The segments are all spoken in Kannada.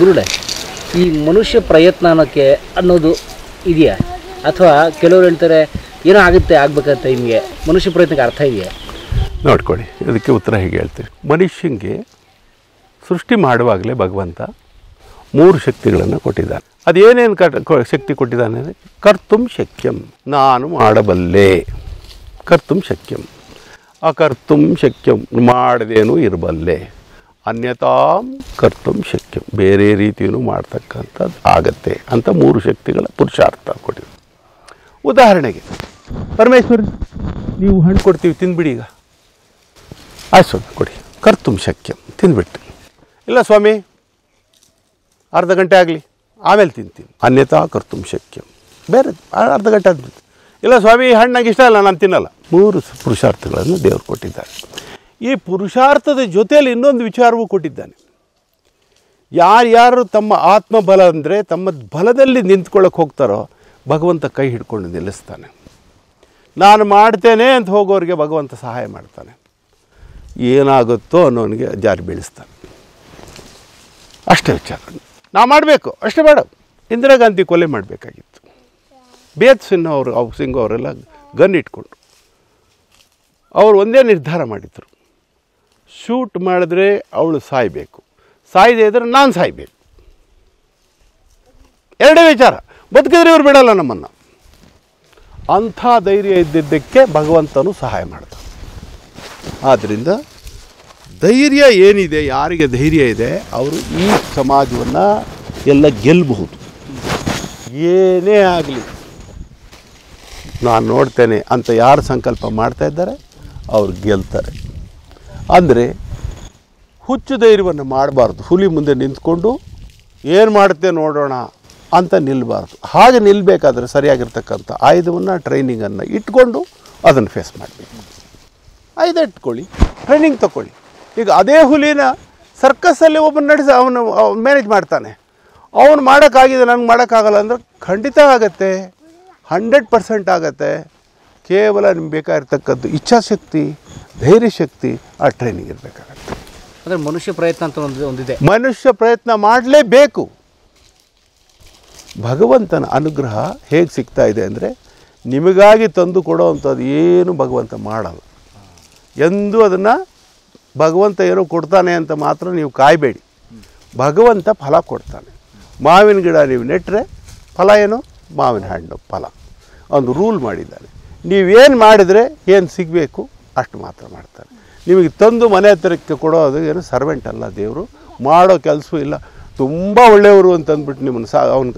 ಗುರುಡೆ ಈ ಮನುಷ್ಯ ಪ್ರಯತ್ನ ಅನ್ನೋದು ಇದೆಯಾ? ಅಥವಾ ಕೆಲವರು ಹೇಳ್ತಾರೆ, ಏನೋ ಆಗುತ್ತೆ, ಆಗ್ಬೇಕಂತ ನಿಮಗೆ? ಮನುಷ್ಯ ಪ್ರಯತ್ನಕ್ಕೆ ಅರ್ಥ ಇದೆಯಾ? ನೋಡ್ಕೊಳ್ಳಿ ಅದಕ್ಕೆ ಉತ್ತರ ಹೀಗೆ ಹೇಳ್ತೀವಿ ಮನುಷ್ಯನಿಗೆ ಸೃಷ್ಟಿ ಮಾಡುವಾಗಲೇ ಭಗವಂತ ಮೂರು ಶಕ್ತಿಗಳನ್ನು ಕೊಟ್ಟಿದ್ದಾನೆ. ಅದೇನೇನು ಕಟ್ ಶಕ್ತಿ ಕೊಟ್ಟಿದ್ದಾನೆ ಕರ್ತುಂ ಶಕ್ಯಂ, ನಾನು ಮಾಡಬಲ್ಲೆ. ಕರ್ತುಂ ಶಕ್ಯಂ. ಅಕರ್ತುಂ ಶಕ್ಯಂ, ಮಾಡದೇನೂ ಇರಬಲ್ಲೆ. ಅನ್ಯತಾಂ ಕರ್ತಂ ಶಕ್ಯಂ. ಬೇರೆ ರೀತಿಯೂ ಮಾಡ್ತಕ್ಕಂಥದ್ದು ಆಗತ್ತೆ ಅಂತ ಮೂರು ಶಕ್ತಿಗಳ ಪುರುಷಾರ್ಥ ಕೊಟ್ಟಿದೆ. ಉದಾಹರಣೆಗೆ, ಪರಮೇಶ್ವರ್, ನೀವು ಹಣ್ಣು ಕೊಡ್ತೀವಿ ತಿಂದ್ಬಿಡಿ ಈಗ. ಆಯ್ತು ಸ್ವಾಮಿ, ಕೊಡಿ. ಕರ್ತುಂ ಶಕ್ಯಂ ತಿಂದ್ಬಿಟ್ಟು ಇಲ್ಲ ಸ್ವಾಮಿ, ಅರ್ಧ ಗಂಟೆ ಆಗಲಿ, ಆಮೇಲೆ ತಿಂತೀನಿ. ಅನ್ಯತಾ ಕರ್ತುಂ ಶಕ್ಯಂ. ಬೇರೆ, ಅರ್ಧ ಗಂಟೆ ಆದ್ಬಿಟ್ಟು ಇಲ್ಲ ಸ್ವಾಮಿ ಹಣ್ಣಾಗಿ ಇಷ್ಟ ಅಲ್ಲ ನಾನು ತಿನ್ನಲ್ಲ. ಮೂರು ಪುರುಷಾರ್ಥಗಳನ್ನು ದೇವರು ಕೊಟ್ಟಿದ್ದಾರೆ. ಈ ಪುರುಷಾರ್ಥದ ಜೊತೆಯಲ್ಲಿ ಇನ್ನೊಂದು ವಿಚಾರವೂ ಕೊಟ್ಟಿದ್ದಾನೆ. ಯಾರ್ಯಾರು ತಮ್ಮ ಆತ್ಮಬಲ ಅಂದರೆ ತಮ್ಮ ಬಲದಲ್ಲಿ ನಿಂತ್ಕೊಳ್ಳೋಕೆ ಹೋಗ್ತಾರೋ ಭಗವಂತ ಕೈ ಹಿಡ್ಕೊಂಡು ನಿಲ್ಲಿಸ್ತಾನೆ. ನಾನು ಮಾಡ್ತೇನೆ ಅಂತ ಹೋಗೋರಿಗೆ ಭಗವಂತ ಸಹಾಯ ಮಾಡ್ತಾನೆ. ಏನಾಗುತ್ತೋ ಅನ್ನೋನಿಗೆ ಜಾರಿ ಬೀಳಿಸ್ತಾನೆ. ಅಷ್ಟೇ ವಿಚಾರ. ನಾ ಮಾಡಬೇಕು, ಅಷ್ಟೇ ಬೇಡ. ಇಂದಿರಾ ಗಾಂಧಿ ಕೊಲೆ ಮಾಡಬೇಕಾಗಿತ್ತು. ಬೇತ್ ಸಿಂಗ್ ಅವರು ಅವ್ ಸಿಂಗ್ ಅವರೆಲ್ಲ ಗನ್ ಇಟ್ಕೊಂಡ್ರು ಅವರು ಒಂದೇ ನಿರ್ಧಾರ ಮಾಡಿದರು. ಶೂಟ್ ಮಾಡಿದ್ರೆ ಅವಳು ಸಾಯಬೇಕು. ಸಾಯದೆ ಇದ್ರೆ ನಾನು ಸಾಯಬೇಕು. ಎರಡೇ ವಿಚಾರ. ಬದುಕಿದ್ರೆ ಇವ್ರು ಬಿಡಲ್ಲ ನಮ್ಮನ್ನು. ಅಂಥ ಧೈರ್ಯ ಇದ್ದಿದ್ದಕ್ಕೆ ಭಗವಂತನು ಸಹಾಯ ಮಾಡ್ತಾನೆ. ಆದ್ದರಿಂದ ಧೈರ್ಯ ಏನಿದೆ, ಯಾರಿಗೆ ಧೈರ್ಯ ಇದೆ, ಅವರು ಈ ಸಮಾಜವನ್ನು ಎಲ್ಲ ಗೆಲ್ಲಬಹುದು ಏನೇ ಆಗಲಿ. ನಾನು ನೋಡ್ತೇನೆ ಅಂತ ಯಾರು ಸಂಕಲ್ಪ ಮಾಡ್ತಾ ಇದ್ದಾರೆ, ಅವ್ರು ಗೆಲ್ತಾರೆ. ಅಂದರೆ ಹುಚ್ಚು ಧೈರ್ಯವನ್ನು ಮಾಡಬಾರ್ದು. ಹುಲಿ ಮುಂದೆ ನಿಂತ್ಕೊಂಡು ಏನು ಮಾಡುತ್ತೆ ನೋಡೋಣ ಅಂತ ನಿಲ್ಲಬಾರ್ದು ಹಾಗೆ ನಿಲ್ಲಬೇಕಾದ್ರೆ ಸರಿಯಾಗಿರ್ತಕ್ಕಂಥ ಆಯುಧವನ್ನು ಟ್ರೈನಿಂಗನ್ನು ಇಟ್ಕೊಂಡು ಅದನ್ನು ಫೇಸ್ ಮಾಡಬೇಕು. ಆಯುಧ ಇಟ್ಕೊಳ್ಳಿ ಟ್ರೈನಿಂಗ್ ತಗೊಳ್ಳಿ ಈಗ ಅದೇ ಹುಲಿನ ಸರ್ಕಸ್ಸಲ್ಲಿ ಒಬ್ಬನ ನಡೆಸಿ, ಅವನು ಮ್ಯಾನೇಜ್ ಮಾಡ್ತಾನೆ. ಅವನು ಮಾಡೋಕ್ಕಾಗಿದೆ ನನಗೆ ಮಾಡೋಕ್ಕಾಗಲ್ಲ ಅಂದರೆ ಖಂಡಿತ ಆಗತ್ತೆ. ಹಂಡ್ರೆಡ್ ಪರ್ಸೆಂಟ್ ಆಗತ್ತೆ. ಕೇವಲ ನಿಮ್ಗೆ ಬೇಕಾಗಿರ್ತಕ್ಕದ್ದು ಇಚ್ಛಾಶಕ್ತಿ ಧೈರ್ಯ ಶಕ್ತಿ ಆ ಟ್ರೈನಿಂಗ್ ಇರಬೇಕಾಗತ್ತೆ. ಅಂದರೆ ಮನುಷ್ಯ ಪ್ರಯತ್ನ ಅಂತ ಒಂದು ಒಂದಿದೆ. ಮನುಷ್ಯ ಪ್ರಯತ್ನ ಮಾಡಲೇಬೇಕು. ಭಗವಂತನ ಅನುಗ್ರಹ ಹೇಗೆ ಸಿಗ್ತಾ ಇದೆ ಅಂದರೆ ನಿಮಗಾಗಿ ತಂದು ಕೊಡೋವಂಥದ್ದು ಏನು ಭಗವಂತ ಮಾಡಲ್ಲ. ಎಂದು ಅದನ್ನು ಭಗವಂತ ಏನೋ ಕೊಡ್ತಾನೆ ಅಂತ ಮಾತ್ರ ನೀವು ಕಾಯಬೇಡಿ. ಭಗವಂತ ಫಲ ಕೊಡ್ತಾನೆ. ಮಾವಿನ ಗಿಡ ನೀವು ನೆಟ್ಟರೆ ಫಲ ಏನು? ಮಾವಿನ ಹಣ್ಣು ಫಲ. ಒಂದು ರೂಲ್ ಮಾಡಿದ್ದಾನೆ ನೀವೇನು ಮಾಡಿದರೆ ಏನು ಸಿಗಬೇಕು ಅಷ್ಟು ಮಾತ್ರ ಮಾಡ್ತಾರೆ. ನಿಮಗೆ ತಂದು ಮನೆ ಹತ್ತಿರಕ್ಕೆ ಕೊಡೋದು ಏನು ಸರ್ವೆಂಟ್ ಅಲ್ಲ ದೇವರು. ಮಾಡೋ ಕೆಲಸವೂ ಇಲ್ಲ. ತುಂಬ ಒಳ್ಳೆಯವರು ಅಂತ ಅಂದ್ಬಿಟ್ಟು ನಿಮ್ಮನ್ನು ಸಾ ಅವ್ನು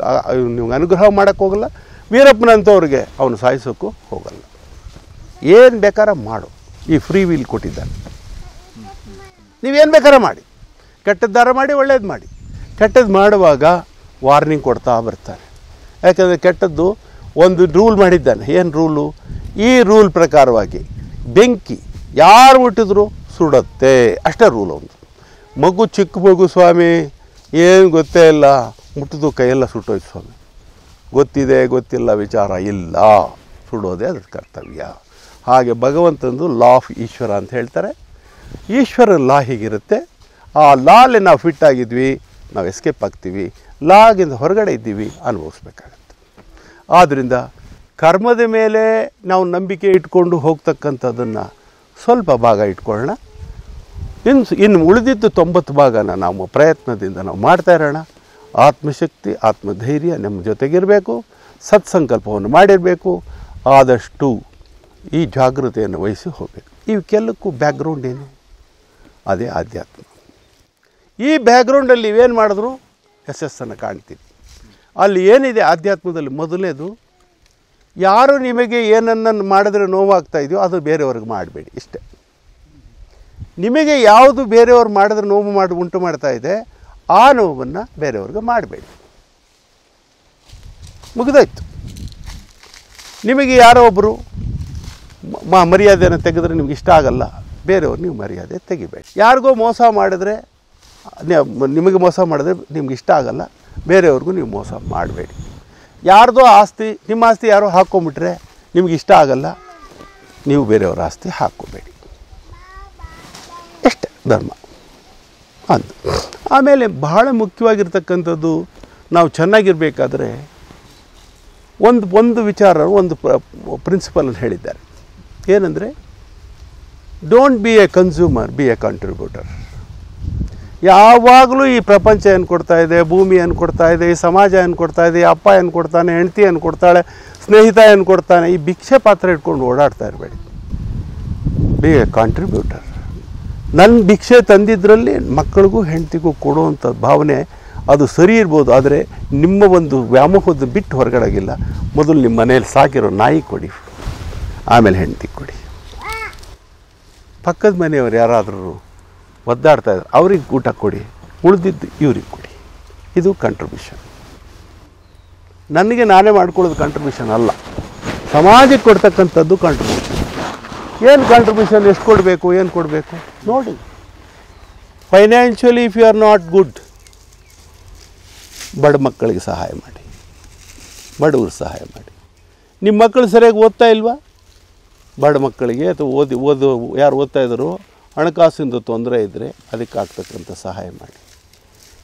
ನಿಮ್ಗೆ ಅನುಗ್ರಹ ಮಾಡೋಕ್ಕೆ ಹೋಗಲ್ಲ. ವೀರಪ್ಪನಂಥವ್ರಿಗೆ ಅವನು ಸಾಯಿಸೋಕ್ಕೂ ಹೋಗಲ್ಲ. ಏನು ಬೇಕಾರ ಮಾಡು. ಈ ಫ್ರೀ ವೀಲ್ ಕೊಟ್ಟಿದ್ದಾನೆ. ನೀವೇನು ಬೇಕಾದ್ರೆ ಮಾಡಿ. ಕೆಟ್ಟದ್ದಾರ ಮಾಡಿ, ಒಳ್ಳೇದು ಮಾಡಿ. ಕೆಟ್ಟದ್ದು ಮಾಡುವಾಗ ವಾರ್ನಿಂಗ್ ಕೊಡ್ತಾ ಬರ್ತಾನೆ. ಯಾಕಂದರೆ ಕೆಟ್ಟದ್ದು ಒಂದು ರೂಲ್ ಮಾಡಿದ್ದಾನೆ. ಏನು ರೂಲು ಈ ರೂಲ್ ಪ್ರಕಾರವಾಗಿ ಬೆಂಕಿ ಯಾರು ಮುಟ್ಟಿದ್ರು ಸುಡುತ್ತೆ. ಅಷ್ಟೇ ರೂಲ್ ಒಂದು. ಮಗು ಚಿಕ್ಕ ಮಗು ಸ್ವಾಮಿ, ಏನು ಗೊತ್ತೇ ಇಲ್ಲ. ಮುಟ್ಟಿದು ಕೈಯೆಲ್ಲ ಸುಟ್ಟೋಯ್ತು ಸ್ವಾಮಿ. ಗೊತ್ತಿದೆ, ಗೊತ್ತಿಲ್ಲ, ವಿಚಾರ ಇಲ್ಲ. ಸುಡೋದೇ ಅದ್ರ ಕರ್ತವ್ಯ. ಹಾಗೆ ಭಗವಂತಂದು ಲಾ ಆಫ್ ಈಶ್ವರ ಅಂತ ಹೇಳ್ತಾರೆ. ಈಶ್ವರ ಲಾ ಹೀಗಿರುತ್ತೆ. ಆ ಲಾಲೆ ನಾವು ಫಿಟ್ ಆಗಿದ್ವಿ, ನಾವು ಎಸ್ಕೇಪ್ ಆಗ್ತೀವಿ. ಲಾಗಿಂದ ಹೊರಗಡೆ ಇದ್ದೀವಿ, ಅನುಭವಿಸ್ಬೇಕಾಗತ್ತೆ. ಆದ್ದರಿಂದ ಕರ್ಮದ ಮೇಲೆ ನಾವು ನಂಬಿಕೆ ಇಟ್ಕೊಂಡು ಹೋಗ್ತಕ್ಕಂಥದ್ದನ್ನು ಸ್ವಲ್ಪ ಭಾಗ ಇಟ್ಕೊಳ್ಳೋಣ. ಇನ್ನು ಇನ್ನು ಉಳಿದಿದ್ದು ತೊಂಬತ್ತು ಭಾಗನ ನಾವು ಪ್ರಯತ್ನದಿಂದ ನಾವು ಮಾಡ್ತಾ ಇರೋಣ. ಆತ್ಮಶಕ್ತಿ, ಆತ್ಮಧೈರ್ಯ ನಮ್ಮ ಜೊತೆಗಿರಬೇಕು, ಸತ್ಸಂಕಲ್ಪವನ್ನು ಮಾಡಿರಬೇಕು, ಆದಷ್ಟು ಈ ಜಾಗೃತೆಯನ್ನು ವಹಿಸಿ ಹೋಗಬೇಕು. ಇವಕ್ಕೆಲ್ಲಕ್ಕೂ ಬ್ಯಾಕ್ಗ್ರೌಂಡ್ ಏನು? ಅದೇ ಆಧ್ಯಾತ್ಮ. ಈ ಬ್ಯಾಕ್ಗ್ರೌಂಡಲ್ಲಿ ಇವೇನು ಮಾಡಿದ್ರು? ಯಶಸ್ಸನ್ನು ಕಾಣ್ತೀವಿ ಅಲ್ಲಿ ಏನಿದೆ ಆಧ್ಯಾತ್ಮದಲ್ಲಿ ಮೊದಲನೇದು? ಯಾರು ನಿಮಗೆ ಏನನ್ನು ಮಾಡಿದ್ರೆ ನೋವಾಗ್ತಾ ಇದೆಯೋ ಅದು ಬೇರೆಯವ್ರಿಗೆ ಮಾಡಬೇಡಿ ಇಷ್ಟೇ. ನಿಮಗೆ ಯಾವುದು ಬೇರೆಯವ್ರು ಮಾಡಿದ್ರೆ ನೋವು ಮಾಡಿ, ಉಂಟು ಮಾಡ್ತಾ ಇದೆ, ಆ ನೋವನ್ನು ಬೇರೆಯವ್ರಿಗೆ ಮಾಡಬೇಡಿ. ಮುಗಿದೋಯ್ತು. ನಿಮಗೆ ಯಾರೋ ಒಬ್ಬರು ಮಾ ಮರ್ಯಾದೆಯನ್ನು ತೆಗೆದ್ರೆ ನಿಮ್ಗೆ ಇಷ್ಟ ಆಗಲ್ಲ, ಬೇರೆಯವ್ರು ನೀವು ಮರ್ಯಾದೆ ತೆಗಿಬೇಡಿ. ಯಾರಿಗೋ ಮೋಸ ಮಾಡಿದ್ರೆ ನಿಮಗೆ ಮೋಸ ಮಾಡಿದ್ರೆ ನಿಮ್ಗೆ ಇಷ್ಟ ಆಗಲ್ಲ, ಬೇರೆಯವ್ರಿಗೂ ನೀವು ಮೋಸ ಮಾಡಬೇಡಿ. ಯಾರ್ದೋ ಆಸ್ತಿ, ನಿಮ್ಮ ಆಸ್ತಿ ಯಾರೋ ಹಾಕ್ಕೊಂಬಿಟ್ರೆ ನಿಮ್ಗೆ ಇಷ್ಟ ಆಗಲ್ಲ. ನೀವು ಬೇರೆಯವ್ರ ಆಸ್ತಿ ಹಾಕ್ಕೋಬೇಡಿ. ಎಷ್ಟೇ ಧರ್ಮ. ಅಂತ ಆಮೇಲೆ ಬಹಳ ಮುಖ್ಯವಾಗಿರ್ತಕ್ಕಂಥದ್ದು ನಾವು ಚೆನ್ನಾಗಿರಬೇಕಾದ್ರೆ ಒಂದು ಒಂದು ವಿಚಾರ ಒಂದು ಪ್ರಿನ್ಸಿಪಲ್ ಹೇಳಿದ್ದಾರೆ. ಏನಂದರೆ don't be a consumer be a contributor ಯಾವಾಗಲೂ ಈ ಪ್ರಪಂಚ ಏನು ಕೊಡ್ತಾ ಇದೆ? ಭೂಮಿ ಏನು ಕೊಡ್ತಾ ಇದೆ? ಈ ಸಮಾಜ ಏನು ಕೊಡ್ತಾ ಇದೆ? ಅಪ್ಪ ಏನು ಕೊಡ್ತಾನೆ? ಹೆಂಡತಿ ಏನು ಕೊಡ್ತಾಳೆ? ಸ್ನೇಹಿತ ಏನು ಕೊಡ್ತಾನೆ? ಈ ಭಿಕ್ಷೆ ಪಾತ್ರ ಇಟ್ಕೊಂಡು ಓಡಾಡ್ತಾ ಇರಬೇಡಿ. ಬಿ ಎ ಕಾಂಟ್ರಿಬ್ಯೂಟರ್ ನನ್ನ ಭಿಕ್ಷೆ ತಂದಿದ್ದರಲ್ಲಿ ಮಕ್ಕಳಿಗೂ ಹೆಂಡತಿಗೂ ಕೊಡುವಂಥ ಭಾವನೆ ಅದು ಸರಿ ಇರ್ಬೋದು, ಆದರೆ ನಿಮ್ಮ ಒಂದು ವ್ಯಾಮೋಹದ ಬಿಟ್ಟು ಹೊರಗಡೆಗಿಲ್ಲ. ಮೊದಲು ನಿಮ್ಮ ಮನೇಲಿ ಸಾಕಿರೋ ನಾಯಿ ಕೊಡಿ. ಆಮೇಲೆ ಹೆಂಡತಿ ಕೊಡಿ. ಪಕ್ಕದ ಮನೆಯವರು ಯಾರಾದರೂ ಒದ್ದಾಡ್ತಾ ಇದ್ದಾರೆ. ಅವ್ರಿಗೆ ಊಟ ಕೊಡಿ. ಉಳಿದಿದ್ದು ಇವ್ರಿಗೆ ಕೊಡಿ. ಇದು ಕಂಟ್ರಿಬ್ಯೂಷನ್ ನನಗೆ ನಾನೇ ಮಾಡ್ಕೊಳ್ಳೋದು ಕಾಂಟ್ರಿಬ್ಯೂಷನ್ ಅಲ್ಲ. ಸಮಾಜಕ್ಕೆ ಕೊಡ್ತಕ್ಕಂಥದ್ದು ಕಾಂಟ್ರಿಬ್ಯೂಷನ್ ಏನು ಕಾಂಟ್ರಿಬ್ಯೂಷನ್ ಎಷ್ಟು ಕೊಡಬೇಕು? ಏನು ಕೊಡಬೇಕು? ನೋಡಿ. Financially if you are not good ಬಡ ಮಕ್ಕಳಿಗೆ ಸಹಾಯ ಮಾಡಿ. ಬಡವ್ರಿಗೆ ಸಹಾಯ ಮಾಡಿ. ನಿಮ್ಮ ಮಕ್ಕಳು ಸರಿಯಾಗಿ ಓದ್ತಾ ಇಲ್ವಾ? ಬಡ ಮಕ್ಕಳಿಗೆ ಅಥವಾ ಓದಿ, ಓದು, ಯಾರು ಓದ್ತಾ ಇದ್ದಾರೋ ಹಣಕಾಸಿಂದು ತೊಂದರೆ ಇದ್ದರೆ ಅದಕ್ಕೆ ಆಗ್ತಕ್ಕಂಥ ಸಹಾಯ ಮಾಡಿ.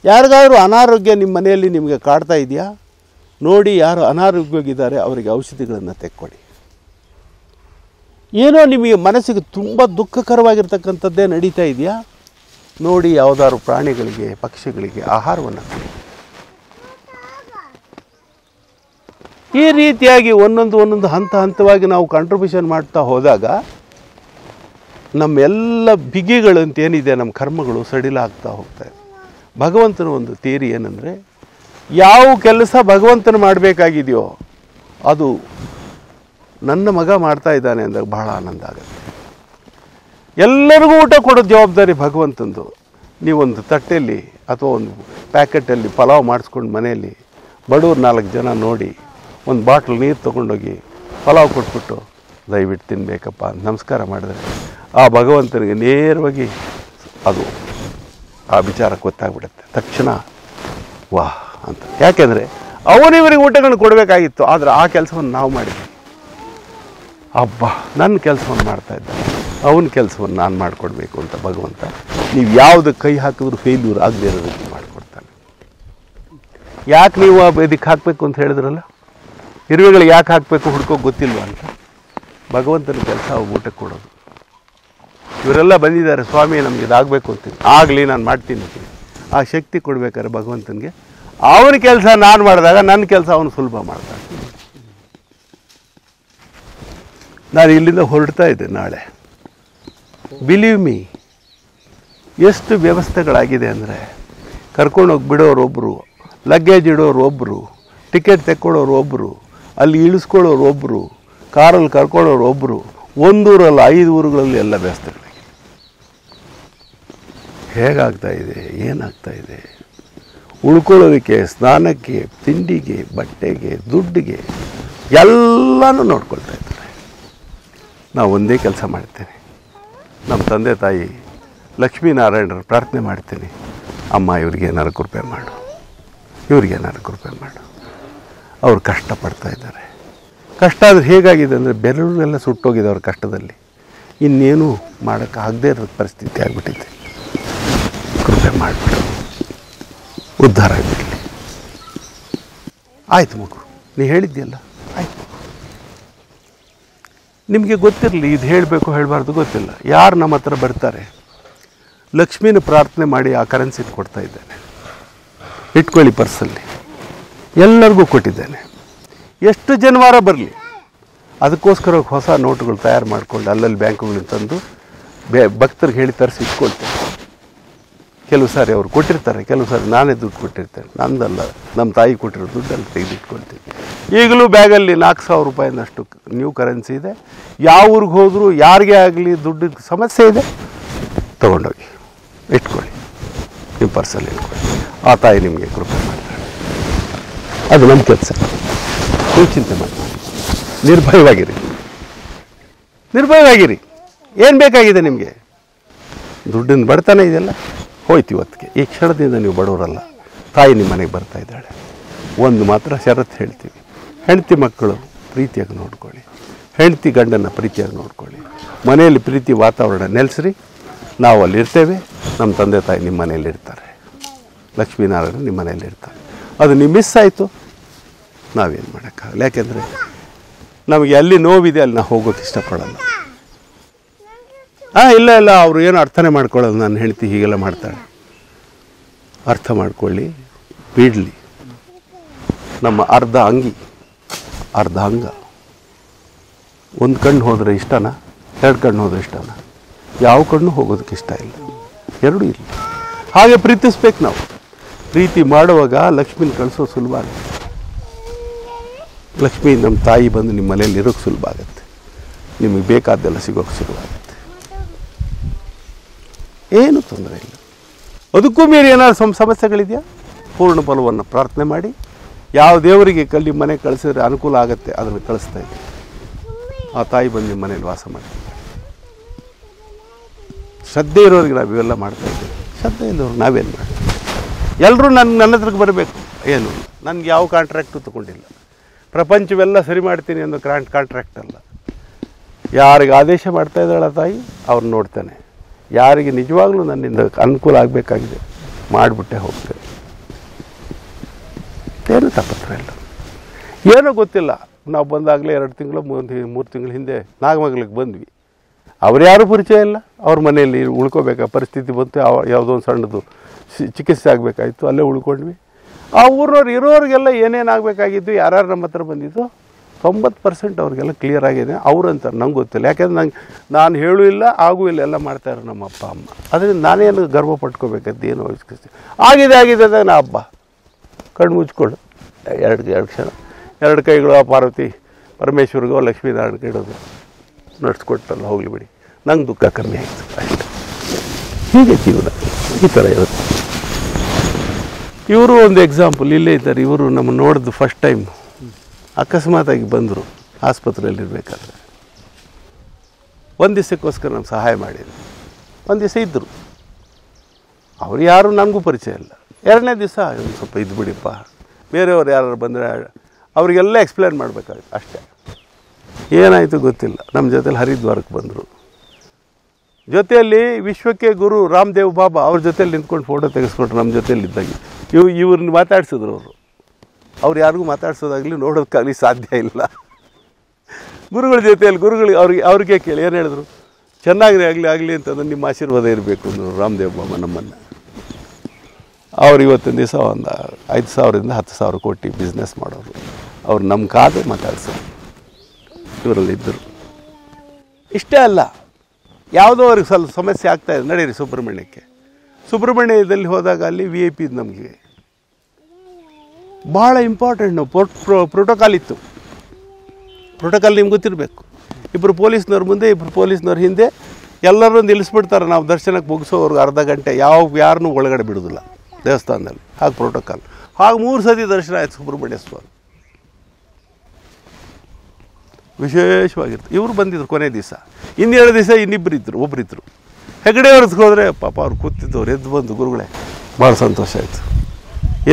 ಯಾರಿಗಾದರೂ ಅನಾರೋಗ್ಯ ನಿಮ್ಮ ಮನೆಯಲ್ಲಿ ನಿಮಗೆ ಕಾಡ್ತಾ ಇದೆಯಾ? ನೋಡಿ ಯಾರು ಅನಾರೋಗ್ಯವಾಗಿದ್ದಾರೆ, ಅವರಿಗೆ ಔಷಧಿಗಳನ್ನು ತೆಕ್ಕೊಡಿ ಏನೋ ನಿಮಗೆ ಮನಸ್ಸಿಗೆ ತುಂಬ ದುಃಖಕರವಾಗಿರ್ತಕ್ಕಂಥದ್ದೇ ನಡೀತಾ ಇದೆಯಾ? ನೋಡಿ ಯಾವುದಾದ್ರು ಪ್ರಾಣಿಗಳಿಗೆ, ಪಕ್ಷಿಗಳಿಗೆ ಆಹಾರವನ್ನು ಈ ರೀತಿಯಾಗಿ ಒಂದೊಂದು ಒಂದೊಂದು ಹಂತ ಹಂತವಾಗಿ ನಾವು ಕಾಂಟ್ರಿಬ್ಯೂಷನ್ ಮಾಡ್ತಾ ಹೋದಾಗ ನಮ್ಮೆಲ್ಲ ಬಿಗಿಗಳಂತ ಏನಿದೆ ನಮ್ಮ ಕರ್ಮಗಳು ಸಡಿಲ ಆಗ್ತಾ ಇದೆ. ಭಗವಂತನ ಒಂದು ತೇರಿ ಏನಂದರೆ, ಯಾವ ಕೆಲಸ ಭಗವಂತನ ಮಾಡಬೇಕಾಗಿದೆಯೋ, ಅದು ನನ್ನ ಮಗ ಮಾಡ್ತಾ ಇದ್ದಾನೆ ಅಂದಾಗ ಬಹಳ ಆನಂದ ಆಗುತ್ತೆ. ಎಲ್ಲರಿಗೂ ಊಟ ಕೊಡೋ ಜವಾಬ್ದಾರಿ ಭಗವಂತಂದು. ನೀವೊಂದು ತಟ್ಟೆಯಲ್ಲಿ ಅಥವಾ ಒಂದು ಪ್ಯಾಕೆಟಲ್ಲಿ ಪಲಾವ್ ಮಾಡಿಸ್ಕೊಂಡು ಮನೆಯಲ್ಲಿ ಬಡವ್ರು ನಾಲ್ಕು ಜನ ನೋಡಿ, ಒಂದು ಬಾಟ್ಲ್ ನೀರು ತೊಗೊಂಡೋಗಿ ಪಲಾವ್ ಕೊಟ್ಬಿಟ್ಟು, ದಯವಿಟ್ಟು ತಿನ್ನಬೇಕಪ್ಪ ಅಂತ ನಮಸ್ಕಾರ ಮಾಡಿದ್ರೆ ಆ ಭಗವಂತನಿಗೆ ನೇರವಾಗಿ ಅದು, ಆ ವಿಚಾರ ಗೊತ್ತಾಗ್ಬಿಡುತ್ತೆ. ತಕ್ಷಣ ವಾಹ್ ಅಂತ. ಯಾಕೆಂದರೆ, ಅವನಿವರಿಗೆ ಊಟಗಳನ್ನು ಕೊಡಬೇಕಾಗಿತ್ತು, ಆದರೆ ಆ ಕೆಲಸವನ್ನು ನಾವು ಮಾಡಿದ್ವಿ. ಅಬ್ಬ ನನ್ನ ಕೆಲಸವನ್ನು ಮಾಡ್ತಾ ಇದ್ದ ಅವನ ಕೆಲಸವನ್ನು ನಾನು ಮಾಡಿಕೊಡ್ಬೇಕು ಅಂತ ಭಗವಂತ. ನೀವು ಯಾವುದು ಕೈ ಹಾಕಿದ್ರು ಫೇಲ್ಯೂರ್ ಆಗದೇ ಇರೋದಕ್ಕೆ ಮಾಡಿಕೊಡ್ತಾನೆ. ಯಾಕೆ ನೀವು ಆ ಇದಕ್ಕೆ ಹಾಕಬೇಕು ಅಂತ ಹೇಳಿದ್ರಲ್ಲ? ಇರುವೆಗಳಿಗೆ ಯಾಕೆ ಹಾಕಬೇಕು ಹುಡ್ಕೋ ಗೊತ್ತಿಲ್ವಾ ಅಂತ? ಭಗವಂತನ ಕೆಲಸ ಊಟಕ್ಕೆ ಕೊಡೋದು. ಇವರೆಲ್ಲ ಬಂದಿದ್ದಾರೆ, ಸ್ವಾಮಿ ನಮಗೆ ಇದಾಗಬೇಕು ಅಂತ ಆಗಲಿ, ನಾನು ಮಾಡ್ತೀನಿ ಆ ಶಕ್ತಿ ಕೊಡ್ಬೇಕಾದ್ರೆ ಭಗವಂತನಿಗೆ. ಅವನ ಕೆಲಸ ನಾನು ಮಾಡಿದಾಗ ನನ್ನ ಕೆಲಸ ಅವನು ಸುಲಭ ಮಾಡ್ತಾನೆ. ನಾನು ಇಲ್ಲಿಂದ ಹೊರಡ್ತಾ ಇದ್ದೆ ನಾಳೆ. ಬಿಲೀವ್ ಮೀ ಎಷ್ಟು ವ್ಯವಸ್ಥೆಗಳಾಗಿದೆ ಅಂದರೆ ಕರ್ಕೊಂಡೋಗಿ ಬಿಡೋರು ಒಬ್ಬರು ಲಗೇಜ್ ಇಡೋರು ಒಬ್ಬರು ಟಿಕೆಟ್ ತೆಕ್ಕೊಳ್ಳೋರು ಒಬ್ಬರು ಅಲ್ಲಿ ಇಳಿಸ್ಕೊಳ್ಳೋರು ಒಬ್ಬರು ಕಾರಲ್ಲಿ ಕರ್ಕೊಳ್ಳೋರು ಒಬ್ಬರು ಒಂದೂರಲ್ಲ, ಐದು ಊರುಗಳಲ್ಲಿ ಎಲ್ಲ ವ್ಯವಸ್ಥೆಗಳಾಗಿದೆ ಹೇಗಾಗ್ತಾ ಇದೆ? ಏನಾಗ್ತಾ ಇದೆ? ಉಳ್ಕೊಳ್ಳೋದಕ್ಕೆ, ಸ್ನಾನಕ್ಕೆ, ತಿಂಡಿಗೆ, ಬಟ್ಟೆಗೆ, ದುಡ್ಡಿಗೆ ಎಲ್ಲನೂ ನೋಡ್ಕೊಳ್ತಾ ಇದ್ದಾರೆ. ನಾವು ಒಂದೇ ಕೆಲಸ ಮಾಡ್ತೇನೆ. ನಮ್ಮ ತಂದೆ ತಾಯಿ ಲಕ್ಷ್ಮೀನಾರಾಯಣರು ಪ್ರಾರ್ಥನೆ ಮಾಡ್ತೀನಿ. ಅಮ್ಮ, ಇವ್ರಿಗೆ ಏನಾರು ಕೃಪೆ ಮಾಡು. ಇವ್ರಿಗೆ ಏನಾರು ಕೃಪೆ ಮಾಡು. ಅವರು ಕಷ್ಟಪಡ್ತಾ ಇದ್ದಾರೆ. ಕಷ್ಟ ಆದರೆ ಹೇಗಾಗಿದೆ ಅಂದರೆ ಬೆರಳೆಲ್ಲ ಸುಟ್ಟೋಗಿದೆ ಅವ್ರ ಕಷ್ಟದಲ್ಲಿ. ಇನ್ನೇನು ಮಾಡೋಕ್ಕಾಗದೇ ಇರೋ ಪರಿಸ್ಥಿತಿ ಆಗಿಬಿಟ್ಟಿದೆ. ಕೃಪೆ ಮಾಡಿಬಿಡು. ಉದ್ಧಾರ ಆಗಿಬಿಡಲಿ. ಆಯ್ತು ಮಗು, ನೀ ಹೇಳಿದ್ಯಲ್ಲ ಆಯ್ತು. ನಿಮಗೆ ಗೊತ್ತಿರಲಿ, ಇದು ಹೇಳಬೇಕು ಹೇಳಬಾರ್ದು ಗೊತ್ತಿಲ್ಲ. ಯಾರು ನಮ್ಮ ಹತ್ರ ಬರ್ತಾರೆ? ಲಕ್ಷ್ಮೀನ ಪ್ರಾರ್ಥನೆ ಮಾಡಿ ಆ ಕರೆನ್ಸಿ ಕೊಡ್ತಾ ಇದ್ದೇನೆ. ಇಟ್ಕೊಳ್ಳಿ ಪರ್ಸಲ್ಲಿ. ಎಲ್ಲರಿಗೂ ಕೊಟ್ಟಿದ್ದೇನೆ. ಎಷ್ಟು ಜನವಾರ ಬರಲಿ? ಅದಕ್ಕೋಸ್ಕರ ಹೊಸ ನೋಟುಗಳು ತಯಾರು ಮಾಡ್ಕೊಂಡು ಅಲ್ಲಲ್ಲಿ ಬ್ಯಾಂಕುಗಳಿಂದ ತಂದು ಬೇ, ಭಕ್ತರಿಗೆ ಹೇಳಿ ತರಿಸಿ ಇಟ್ಕೊಳ್ತೇನೆ. ಕೆಲವು ಸಾರಿ ಅವ್ರು ಕೊಟ್ಟಿರ್ತಾರೆ, ಕೆಲವು ಸಾರಿ ನಾನೇ ದುಡ್ಡು ಕೊಟ್ಟಿರ್ತೇನೆ. ನಂದಲ್ಲ, ನಮ್ಮ ತಾಯಿ ಕೊಟ್ಟಿರೋ ದುಡ್ಡಲ್ಲಿ ತೆಗೆದಿಟ್ಕೊಳ್ತೀನಿ. ಈಗಲೂ ಬ್ಯಾಗಲ್ಲಿ ನಾಲ್ಕು ಸಾವಿರ ರೂಪಾಯಿನಷ್ಟು ನ್ಯೂ ಕರೆನ್ಸಿ ಇದೆ. ಯಾವ ಊರಿಗೆ ಹೋದರೂ ಯಾರಿಗೆ ಆಗಲಿ ದುಡ್ಡು ಸಮಸ್ಯೆ ಇದೆ, ತೊಗೊಂಡೋಗಿ ಇಟ್ಕೊಳ್ಳಿ. ನಿಮ್ಮ ಪರ್ಸಲ್ಲಿ ಇಟ್ಕೊಳ್ಳಿ. ಆ ತಾಯಿ ನಿಮಗೆ ಕೃಪೆ ಮಾಡ್ತಾರೆ ಅದು ನಮ್ಮ ಕೆಲಸ. ನೀವು ಚಿಂತೆ ಮಾಡಿ ನಿರ್ಭಯವಾಗಿರಿ. ನಿರ್ಭಯವಾಗಿರಿ. ಏನು ಬೇಕಾಗಿದೆ ನಿಮಗೆ? ದುಡ್ಡಿನ ಬಡತನ ಇದೆಯಲ್ಲ. ಹೋಯ್ತು ಇವತ್ತಿಗೆ. ಈ ಕ್ಷಣದಿಂದ ನೀವು ಬಡವರಲ್ಲ. ತಾಯಿ ನಿಮ್ಮ ಮನೆಗೆ ಬರ್ತಾ ಇದ್ದಾಳೆ. ಒಂದು ಮಾತ್ರ ಷರತ್ತು ಹೇಳ್ತೀವಿ. ಹೆಂಡತಿ ಮಕ್ಕಳು ಪ್ರೀತಿಯಾಗಿ ನೋಡ್ಕೊಳ್ಳಿ. ಹೆಂಡತಿ ಗಂಡನ ಪ್ರೀತಿಯಾಗಿ ನೋಡ್ಕೊಳ್ಳಿ. ಮನೆಯಲ್ಲಿ ಪ್ರೀತಿ ವಾತಾವರಣ ನೆಲೆಸ್ರಿ. ನಾವು ಅಲ್ಲಿ ಇರ್ತೇವೆ. ನಮ್ಮ ತಂದೆ ತಾಯಿ ನಿಮ್ಮ ಮನೆಯಲ್ಲಿರ್ತಾರೆ ಇರ್ತಾರೆ. ಲಕ್ಷ್ಮೀನಾರಾಯಣ ನಿಮ್ಮ ಮನೆಯಲ್ಲಿ ಇರ್ತಾರೆ. ಅದು ನಿಮ್ಮ ಮಿಸ್ ಆಯಿತು. ನಾವೇನು ಮಾಡೋಕ್ಕಾಗಲ್ಲ. ಯಾಕೆಂದರೆ ನಮಗೆ ಅಲ್ಲಿ ನೋವಿದೆ, ಅಲ್ಲಿ ನಾವು ಹೋಗೋಕ್ಕೆ ಇಷ್ಟಪಡಲ್ಲ. ಹಾಂ ಇಲ್ಲ ಇಲ್ಲ, ಅವರು ಏನು ಅರ್ಥನೇ ಮಾಡ್ಕೊಳ್ಳೋದು. ನನ್ನ ಹೆಂಡತಿ ಹೀಗೆಲ್ಲ ಮಾಡ್ತಾಳೆ. ಅರ್ಥ ಮಾಡ್ಕೊಳ್ಳಿ, ಬಿಡಲಿ. ನಮ್ಮ ಅರ್ಧ ಅಂಗಿ ಅರ್ಧ ಅಂಗ ಒಂದು ಕಣ್ಣು ಹೋದರೆ ಇಷ್ಟನಾ? ಎರಡು ಕಣ್ಣು ಹೋದರೆ ಇಷ್ಟನಾ? ಯಾವ ಕಣ್ಣು ಹೋಗೋದಕ್ಕೆ ಇಷ್ಟ ಇಲ್ಲ. ಎರಡೂ ಇಲ್ಲ. ಹಾಗೆ ಪ್ರೀತಿಸ್ಬೇಕು ನಾವು. ಪ್ರೀತಿ ಮಾಡುವಾಗ ಲಕ್ಷ್ಮೀನ ಕಳಿಸೋ ಸುಲಭ ಆಗುತ್ತೆ ಲಕ್ಷ್ಮಿ ನಮ್ಮ ತಾಯಿ ಬಂದು ನಿಮ್ಮ ಮನೇಲಿ ಇರೋಕ್ಕೆ ಸುಲಭ ಆಗುತ್ತೆ. ನಿಮಗೆ ಬೇಕಾದ್ದೆಲ್ಲ ಸಿಗೋಕ್ಕೆ ಶುರುವಾಗುತ್ತೆ ಏನು ತೊಂದರೆ ಇಲ್ಲ. ಅದಕ್ಕೂ ಮೀರಿ ಏನಾದ್ರು ಸಮ ಸಮಸ್ಯೆಗಳಿದೆಯಾ? ಪೂರ್ಣ ಬಲವನ್ನು ಪ್ರಾರ್ಥನೆ ಮಾಡಿ. ಯಾವ ದೇವರಿಗೆ ಕಲ್ಲಿ ಮನೆ ಕಳಿಸಿದ್ರೆ ಅನುಕೂಲ ಆಗುತ್ತೆ, ಅದನ್ನು ಕಳಿಸ್ತಾ ಇದ್ದೆ. ಆ ತಾಯಿ ಬಂದು ನಿಮ್ಮ ಮನೇಲಿ ವಾಸ ಮಾಡಿ. ಶ್ರದ್ಧೆ ಇರೋರಿಗೆ ನಾವು ಇವೆಲ್ಲ ಮಾಡ್ತಾ ಇದ್ದೀವಿ. ಶ್ರದ್ಧೆ ಇಲ್ಲವ್ರು ನಾವೇನು ಮಾಡಿ ಎಲ್ಲರೂ ನನ್ನ ನನ್ನ ಹತ್ರಕ್ಕೆ ಬರಬೇಕು. ಏನು? ನನಗೆ ಯಾವ ಕಾಂಟ್ರಾಕ್ಟು ತಗೊಂಡಿಲ್ಲ. ಪ್ರಪಂಚವೆಲ್ಲ ಸರಿ ಮಾಡ್ತೀನಿ ಅನ್ನೋ ಕ್ರಾಂಟ್ ಕಾಂಟ್ರಾಕ್ಟ್ ಅಲ್ಲ. ಯಾರಿಗೆ ಆದೇಶ ಮಾಡ್ತಾ ಇದ್ದಾಳ ತಾಯಿ? ಅವ್ರು ನೋಡ್ತಾನೆ. ಯಾರಿಗೆ ನಿಜವಾಗ್ಲೂ ನನ್ನಿಂದ ಅನುಕೂಲ ಆಗಬೇಕಾಗಿದೆ, ಮಾಡಿಬಿಟ್ಟೆ ಹೋಗ್ತೇನೆ. ಏನು ತಪ್ಪತ್ರ ಇಲ್ಲ ಏನೂ ಗೊತ್ತಿಲ್ಲ. ನಾವು ಬಂದಾಗಲೇ ಎರಡು ತಿಂಗಳು ಮೂರು ಮೂರು ತಿಂಗಳ ಹಿಂದೆ ನಾಗಮಂಗಲಕ್ಕೆ ಬಂದ್ವಿ. ಅವ್ರು ಯಾರೂ ಪರಿಚಯ ಇಲ್ಲ. ಅವ್ರ ಮನೆಯಲ್ಲಿ ಉಳ್ಕೋಬೇಕಾ ಪರಿಸ್ಥಿತಿ ಬಂತು. ಯಾವ ಯಾವುದೋ ಒಂದು ಸಣ್ಣದು ಚಿಕಿತ್ಸೆ ಆಗಬೇಕಾಯ್ತು. ಅಲ್ಲೇ ಉಳ್ಕೊಂಡ್ವಿ. ಆ ಊರವ್ರು ಇರೋರಿಗೆಲ್ಲ ಏನೇನು ಆಗಬೇಕಾಗಿದ್ದು ಯಾರ್ಯಾರು ನಮ್ಮ ಹತ್ರ ಬಂದಿದ್ದು ತೊಂಬತ್ತು ಪರ್ಸೆಂಟ್ ಅವ್ರಿಗೆಲ್ಲ ಕ್ಲಿಯರ್ ಆಗಿದೆ. ಅಂತಾರೆ, ನಂಗೆ ಗೊತ್ತಿಲ್ಲ. ಯಾಕೆಂದ್ರೆ ನಂಗೆ, ನಾನು ಹೇಳೂ ಇಲ್ಲ, ಆಗೂ ಇಲ್ಲ, ಎಲ್ಲ ಮಾಡ್ತಾಯಿದ್ರು ನಮ್ಮ ಅಪ್ಪ, ಅಮ್ಮ. ಅದರಿಂದ ನಾನೇನು ಗರ್ವ ಪಟ್ಕೋಬೇಕಂತ ಏನು ಯೋಚಿಸ್ತೀನಿ. ಆಗಿದೆ ಆಗಿದೆ ಅಂದಾಗ ನಾ ಹಬ್ಬ. ಕಣ್ಣು ಮುಚ್ಕೊಳ್ಳು. ಎರಡು ಎರಡು ಕ್ಷಣ. ಎರಡು ಕೈಗಳು ಆ ಪಾರ್ವತಿ ಪರಮೇಶ್ವರಿಗೋ ಲಕ್ಷ್ಮೀನಾರಾಯಣ ಇಡೋದು ನಡ್ಸ್ಕೊಟ್ಟಲ್ಲ ಹೋಗಲಿ ಬಿಡಿ. ನಂಗೆ ದುಃಖ ಕಮ್ಮಿ ಆಯಿತು. ಅಷ್ಟೆ. ಹೀಗೆ ಜೀವನ. ಈ ಥರ ಇರುತ್ತೆ. ಇವರು ಒಂದು ಎಕ್ಸಾಂಪಲ್ ಇಲ್ಲೇ ಇದ್ದಾರೆ. ಇವರು ನಮ್ಮ ನೋಡಿದ್ದು ಫಸ್ಟ್ ಟೈಮ್ ಅಕಸ್ಮಾತಾಗಿ ಬಂದರು ಆಸ್ಪತ್ರೆಯಲ್ಲಿರಬೇಕಾದ್ರೆ. ಒಂದು ದಿವಸಕ್ಕೋಸ್ಕರ ನಮ್ಗೆ ಸಹಾಯ ಮಾಡಿದ್ರು. ಒಂದು ದಿವಸ ಇದ್ದರು ಅವ್ರು ಯಾರು ನನಗೂ ಪರಿಚಯ ಇಲ್ಲ. ಎರಡನೇ ದಿವಸ ಸ್ವಲ್ಪ ಇದ್ಬಿಡಿಪ್ಪ ಬೇರೆಯವ್ರು ಯಾರು ಬಂದರೆ ಅವರಿಗೆಲ್ಲ ಎಕ್ಸ್ಪ್ಲೇನ್ ಮಾಡಬೇಕಾಗಿತ್ತು ಅಷ್ಟೇ. ಏನಾಯಿತು ಗೊತ್ತಿಲ್ಲ. ನಮ್ಮ ಜೊತೇಲಿ ಹರಿದ್ವಾರಕ್ಕೆ ಬಂದರು. ಜೊತೆಯಲ್ಲಿ ವಿಶ್ವಕ್ಕೆ ಗುರು ರಾಮದೇವ್ ಬಾಬಾ ಅವ್ರ ಜೊತೇಲಿ ನಿಂತ್ಕೊಂಡು ಫೋಟೋ ತೆಗೆಸ್ಕೊಟ್ರು ನಮ್ಮ ಜೊತೇಲಿ ಇದ್ದಾಗ ಇವ್ ಇವ್ರನ್ನ ಮಾತಾಡ್ಸಿದ್ರು ಅವರು. ಅವ್ರು ಯಾರಿಗೂ ಮಾತಾಡ್ಸೋದಾಗಲಿ ನೋಡೋದಕ್ಕಾಗಲಿ ಸಾಧ್ಯ ಇಲ್ಲ. ಗುರುಗಳ ಜೊತೆಯಲ್ಲಿ ಗುರುಗಳು ಅವ್ರಿಗೆ ಅವ್ರಿಗೆ ಕೇಳಿ, ಏನು ಹೇಳಿದ್ರು? ಚೆನ್ನಾಗಿ ಆಗಲಿ ಆಗಲಿ ಅಂತಂದ್ರೆ ನಿಮ್ಮ ಆಶೀರ್ವಾದ ಇರಬೇಕು ಅಂದರು ರಾಮದೇವ್ ಬಾಬಾ ನಮ್ಮನ್ನು. ಅವ್ರು ಇವತ್ತಿನ ದಿವಸ ಒಂದು ಐದು ಸಾವಿರದಿಂದ ಹತ್ತು ಸಾವಿರ ಕೋಟಿ ಬಿಸ್ನೆಸ್ ಮಾಡೋರು. ಅವ್ರು ನಮ್ಮ ಕಾದು ಮಾತಾಡ್ಸೋರು. ಇವರಲ್ಲಿ ಇದ್ದರು. ಇಷ್ಟೇ ಅಲ್ಲ, ಯಾವುದೋ ಅವ್ರಿಗೆ ಸ್ವಲ್ಪ ಸಮಸ್ಯೆ ಆಗ್ತಾಯಿದೆ ನಡೀರಿ ಸುಬ್ರಹ್ಮಣ್ಯಕ್ಕೆ. ಸುಬ್ರಹ್ಮಣ್ಯದಲ್ಲಿ ಹೋದಾಗ ಅಲ್ಲಿ ವಿ ಐ ಪಿ ನಮಗೆ. ಭಾಳ ಇಂಪಾರ್ಟೆಂಟ್ ನಾವು ಪ್ರೋ ಪ್ರೋಟೋಕಾಲ್ ಇತ್ತು. ಪ್ರೋಟೋಕಾಲ್ ನಿಮ್ಗೆ ಗೊತ್ತಿರಬೇಕು. ಇಬ್ಬರು ಪೊಲೀಸ್ನವ್ರ ಮುಂದೆ ಇಬ್ಬರು ಪೊಲೀಸ್ನವ್ರ ಹಿಂದೆ ಎಲ್ಲರೂ ನಿಲ್ಲಿಸ್ಬಿಡ್ತಾರೆ. ನಾವು ದರ್ಶನಕ್ಕೆ ಮುಗಿಸೋವ್ರಿಗೆ ಅರ್ಧ ಗಂಟೆ ಯಾವ, ಯಾರನ್ನೂ ಒಳಗಡೆ ಬಿಡೋದಿಲ್ಲ. ದೇವಸ್ಥಾನದಲ್ಲಿ. ಹಾಗೆ ಪ್ರೋಟೋಕಾಲ್ ಹಾಗೆ ಮೂರು ಸತಿ ದರ್ಶನ ಆಯ್ತು ಸುಬ್ರಹ್ಮಣ್ಯ ಸ್ವಾಮಿ. ವಿಶೇಷವಾಗಿತ್ತು. ಇವರು ಬಂದಿದ್ರು ಕೊನೆ ದಿವಸ. ಇನ್ನೆರಡು ದಿವಸ ಇನ್ನಿಬ್ಬರು ಇದ್ದರು ಒಬ್ಬರಿದ್ದರು ಹೆಗಡೆ ಅವ್ರದ್ದು ಹೋದರೆ ಪಾಪ ಅವ್ರು ಕೂತಿದ್ದವ್ರು ಎದ್ದು ಬಂದು ಗುರುಗಳೇ ಭಾಳ ಸಂತೋಷ ಆಯಿತು.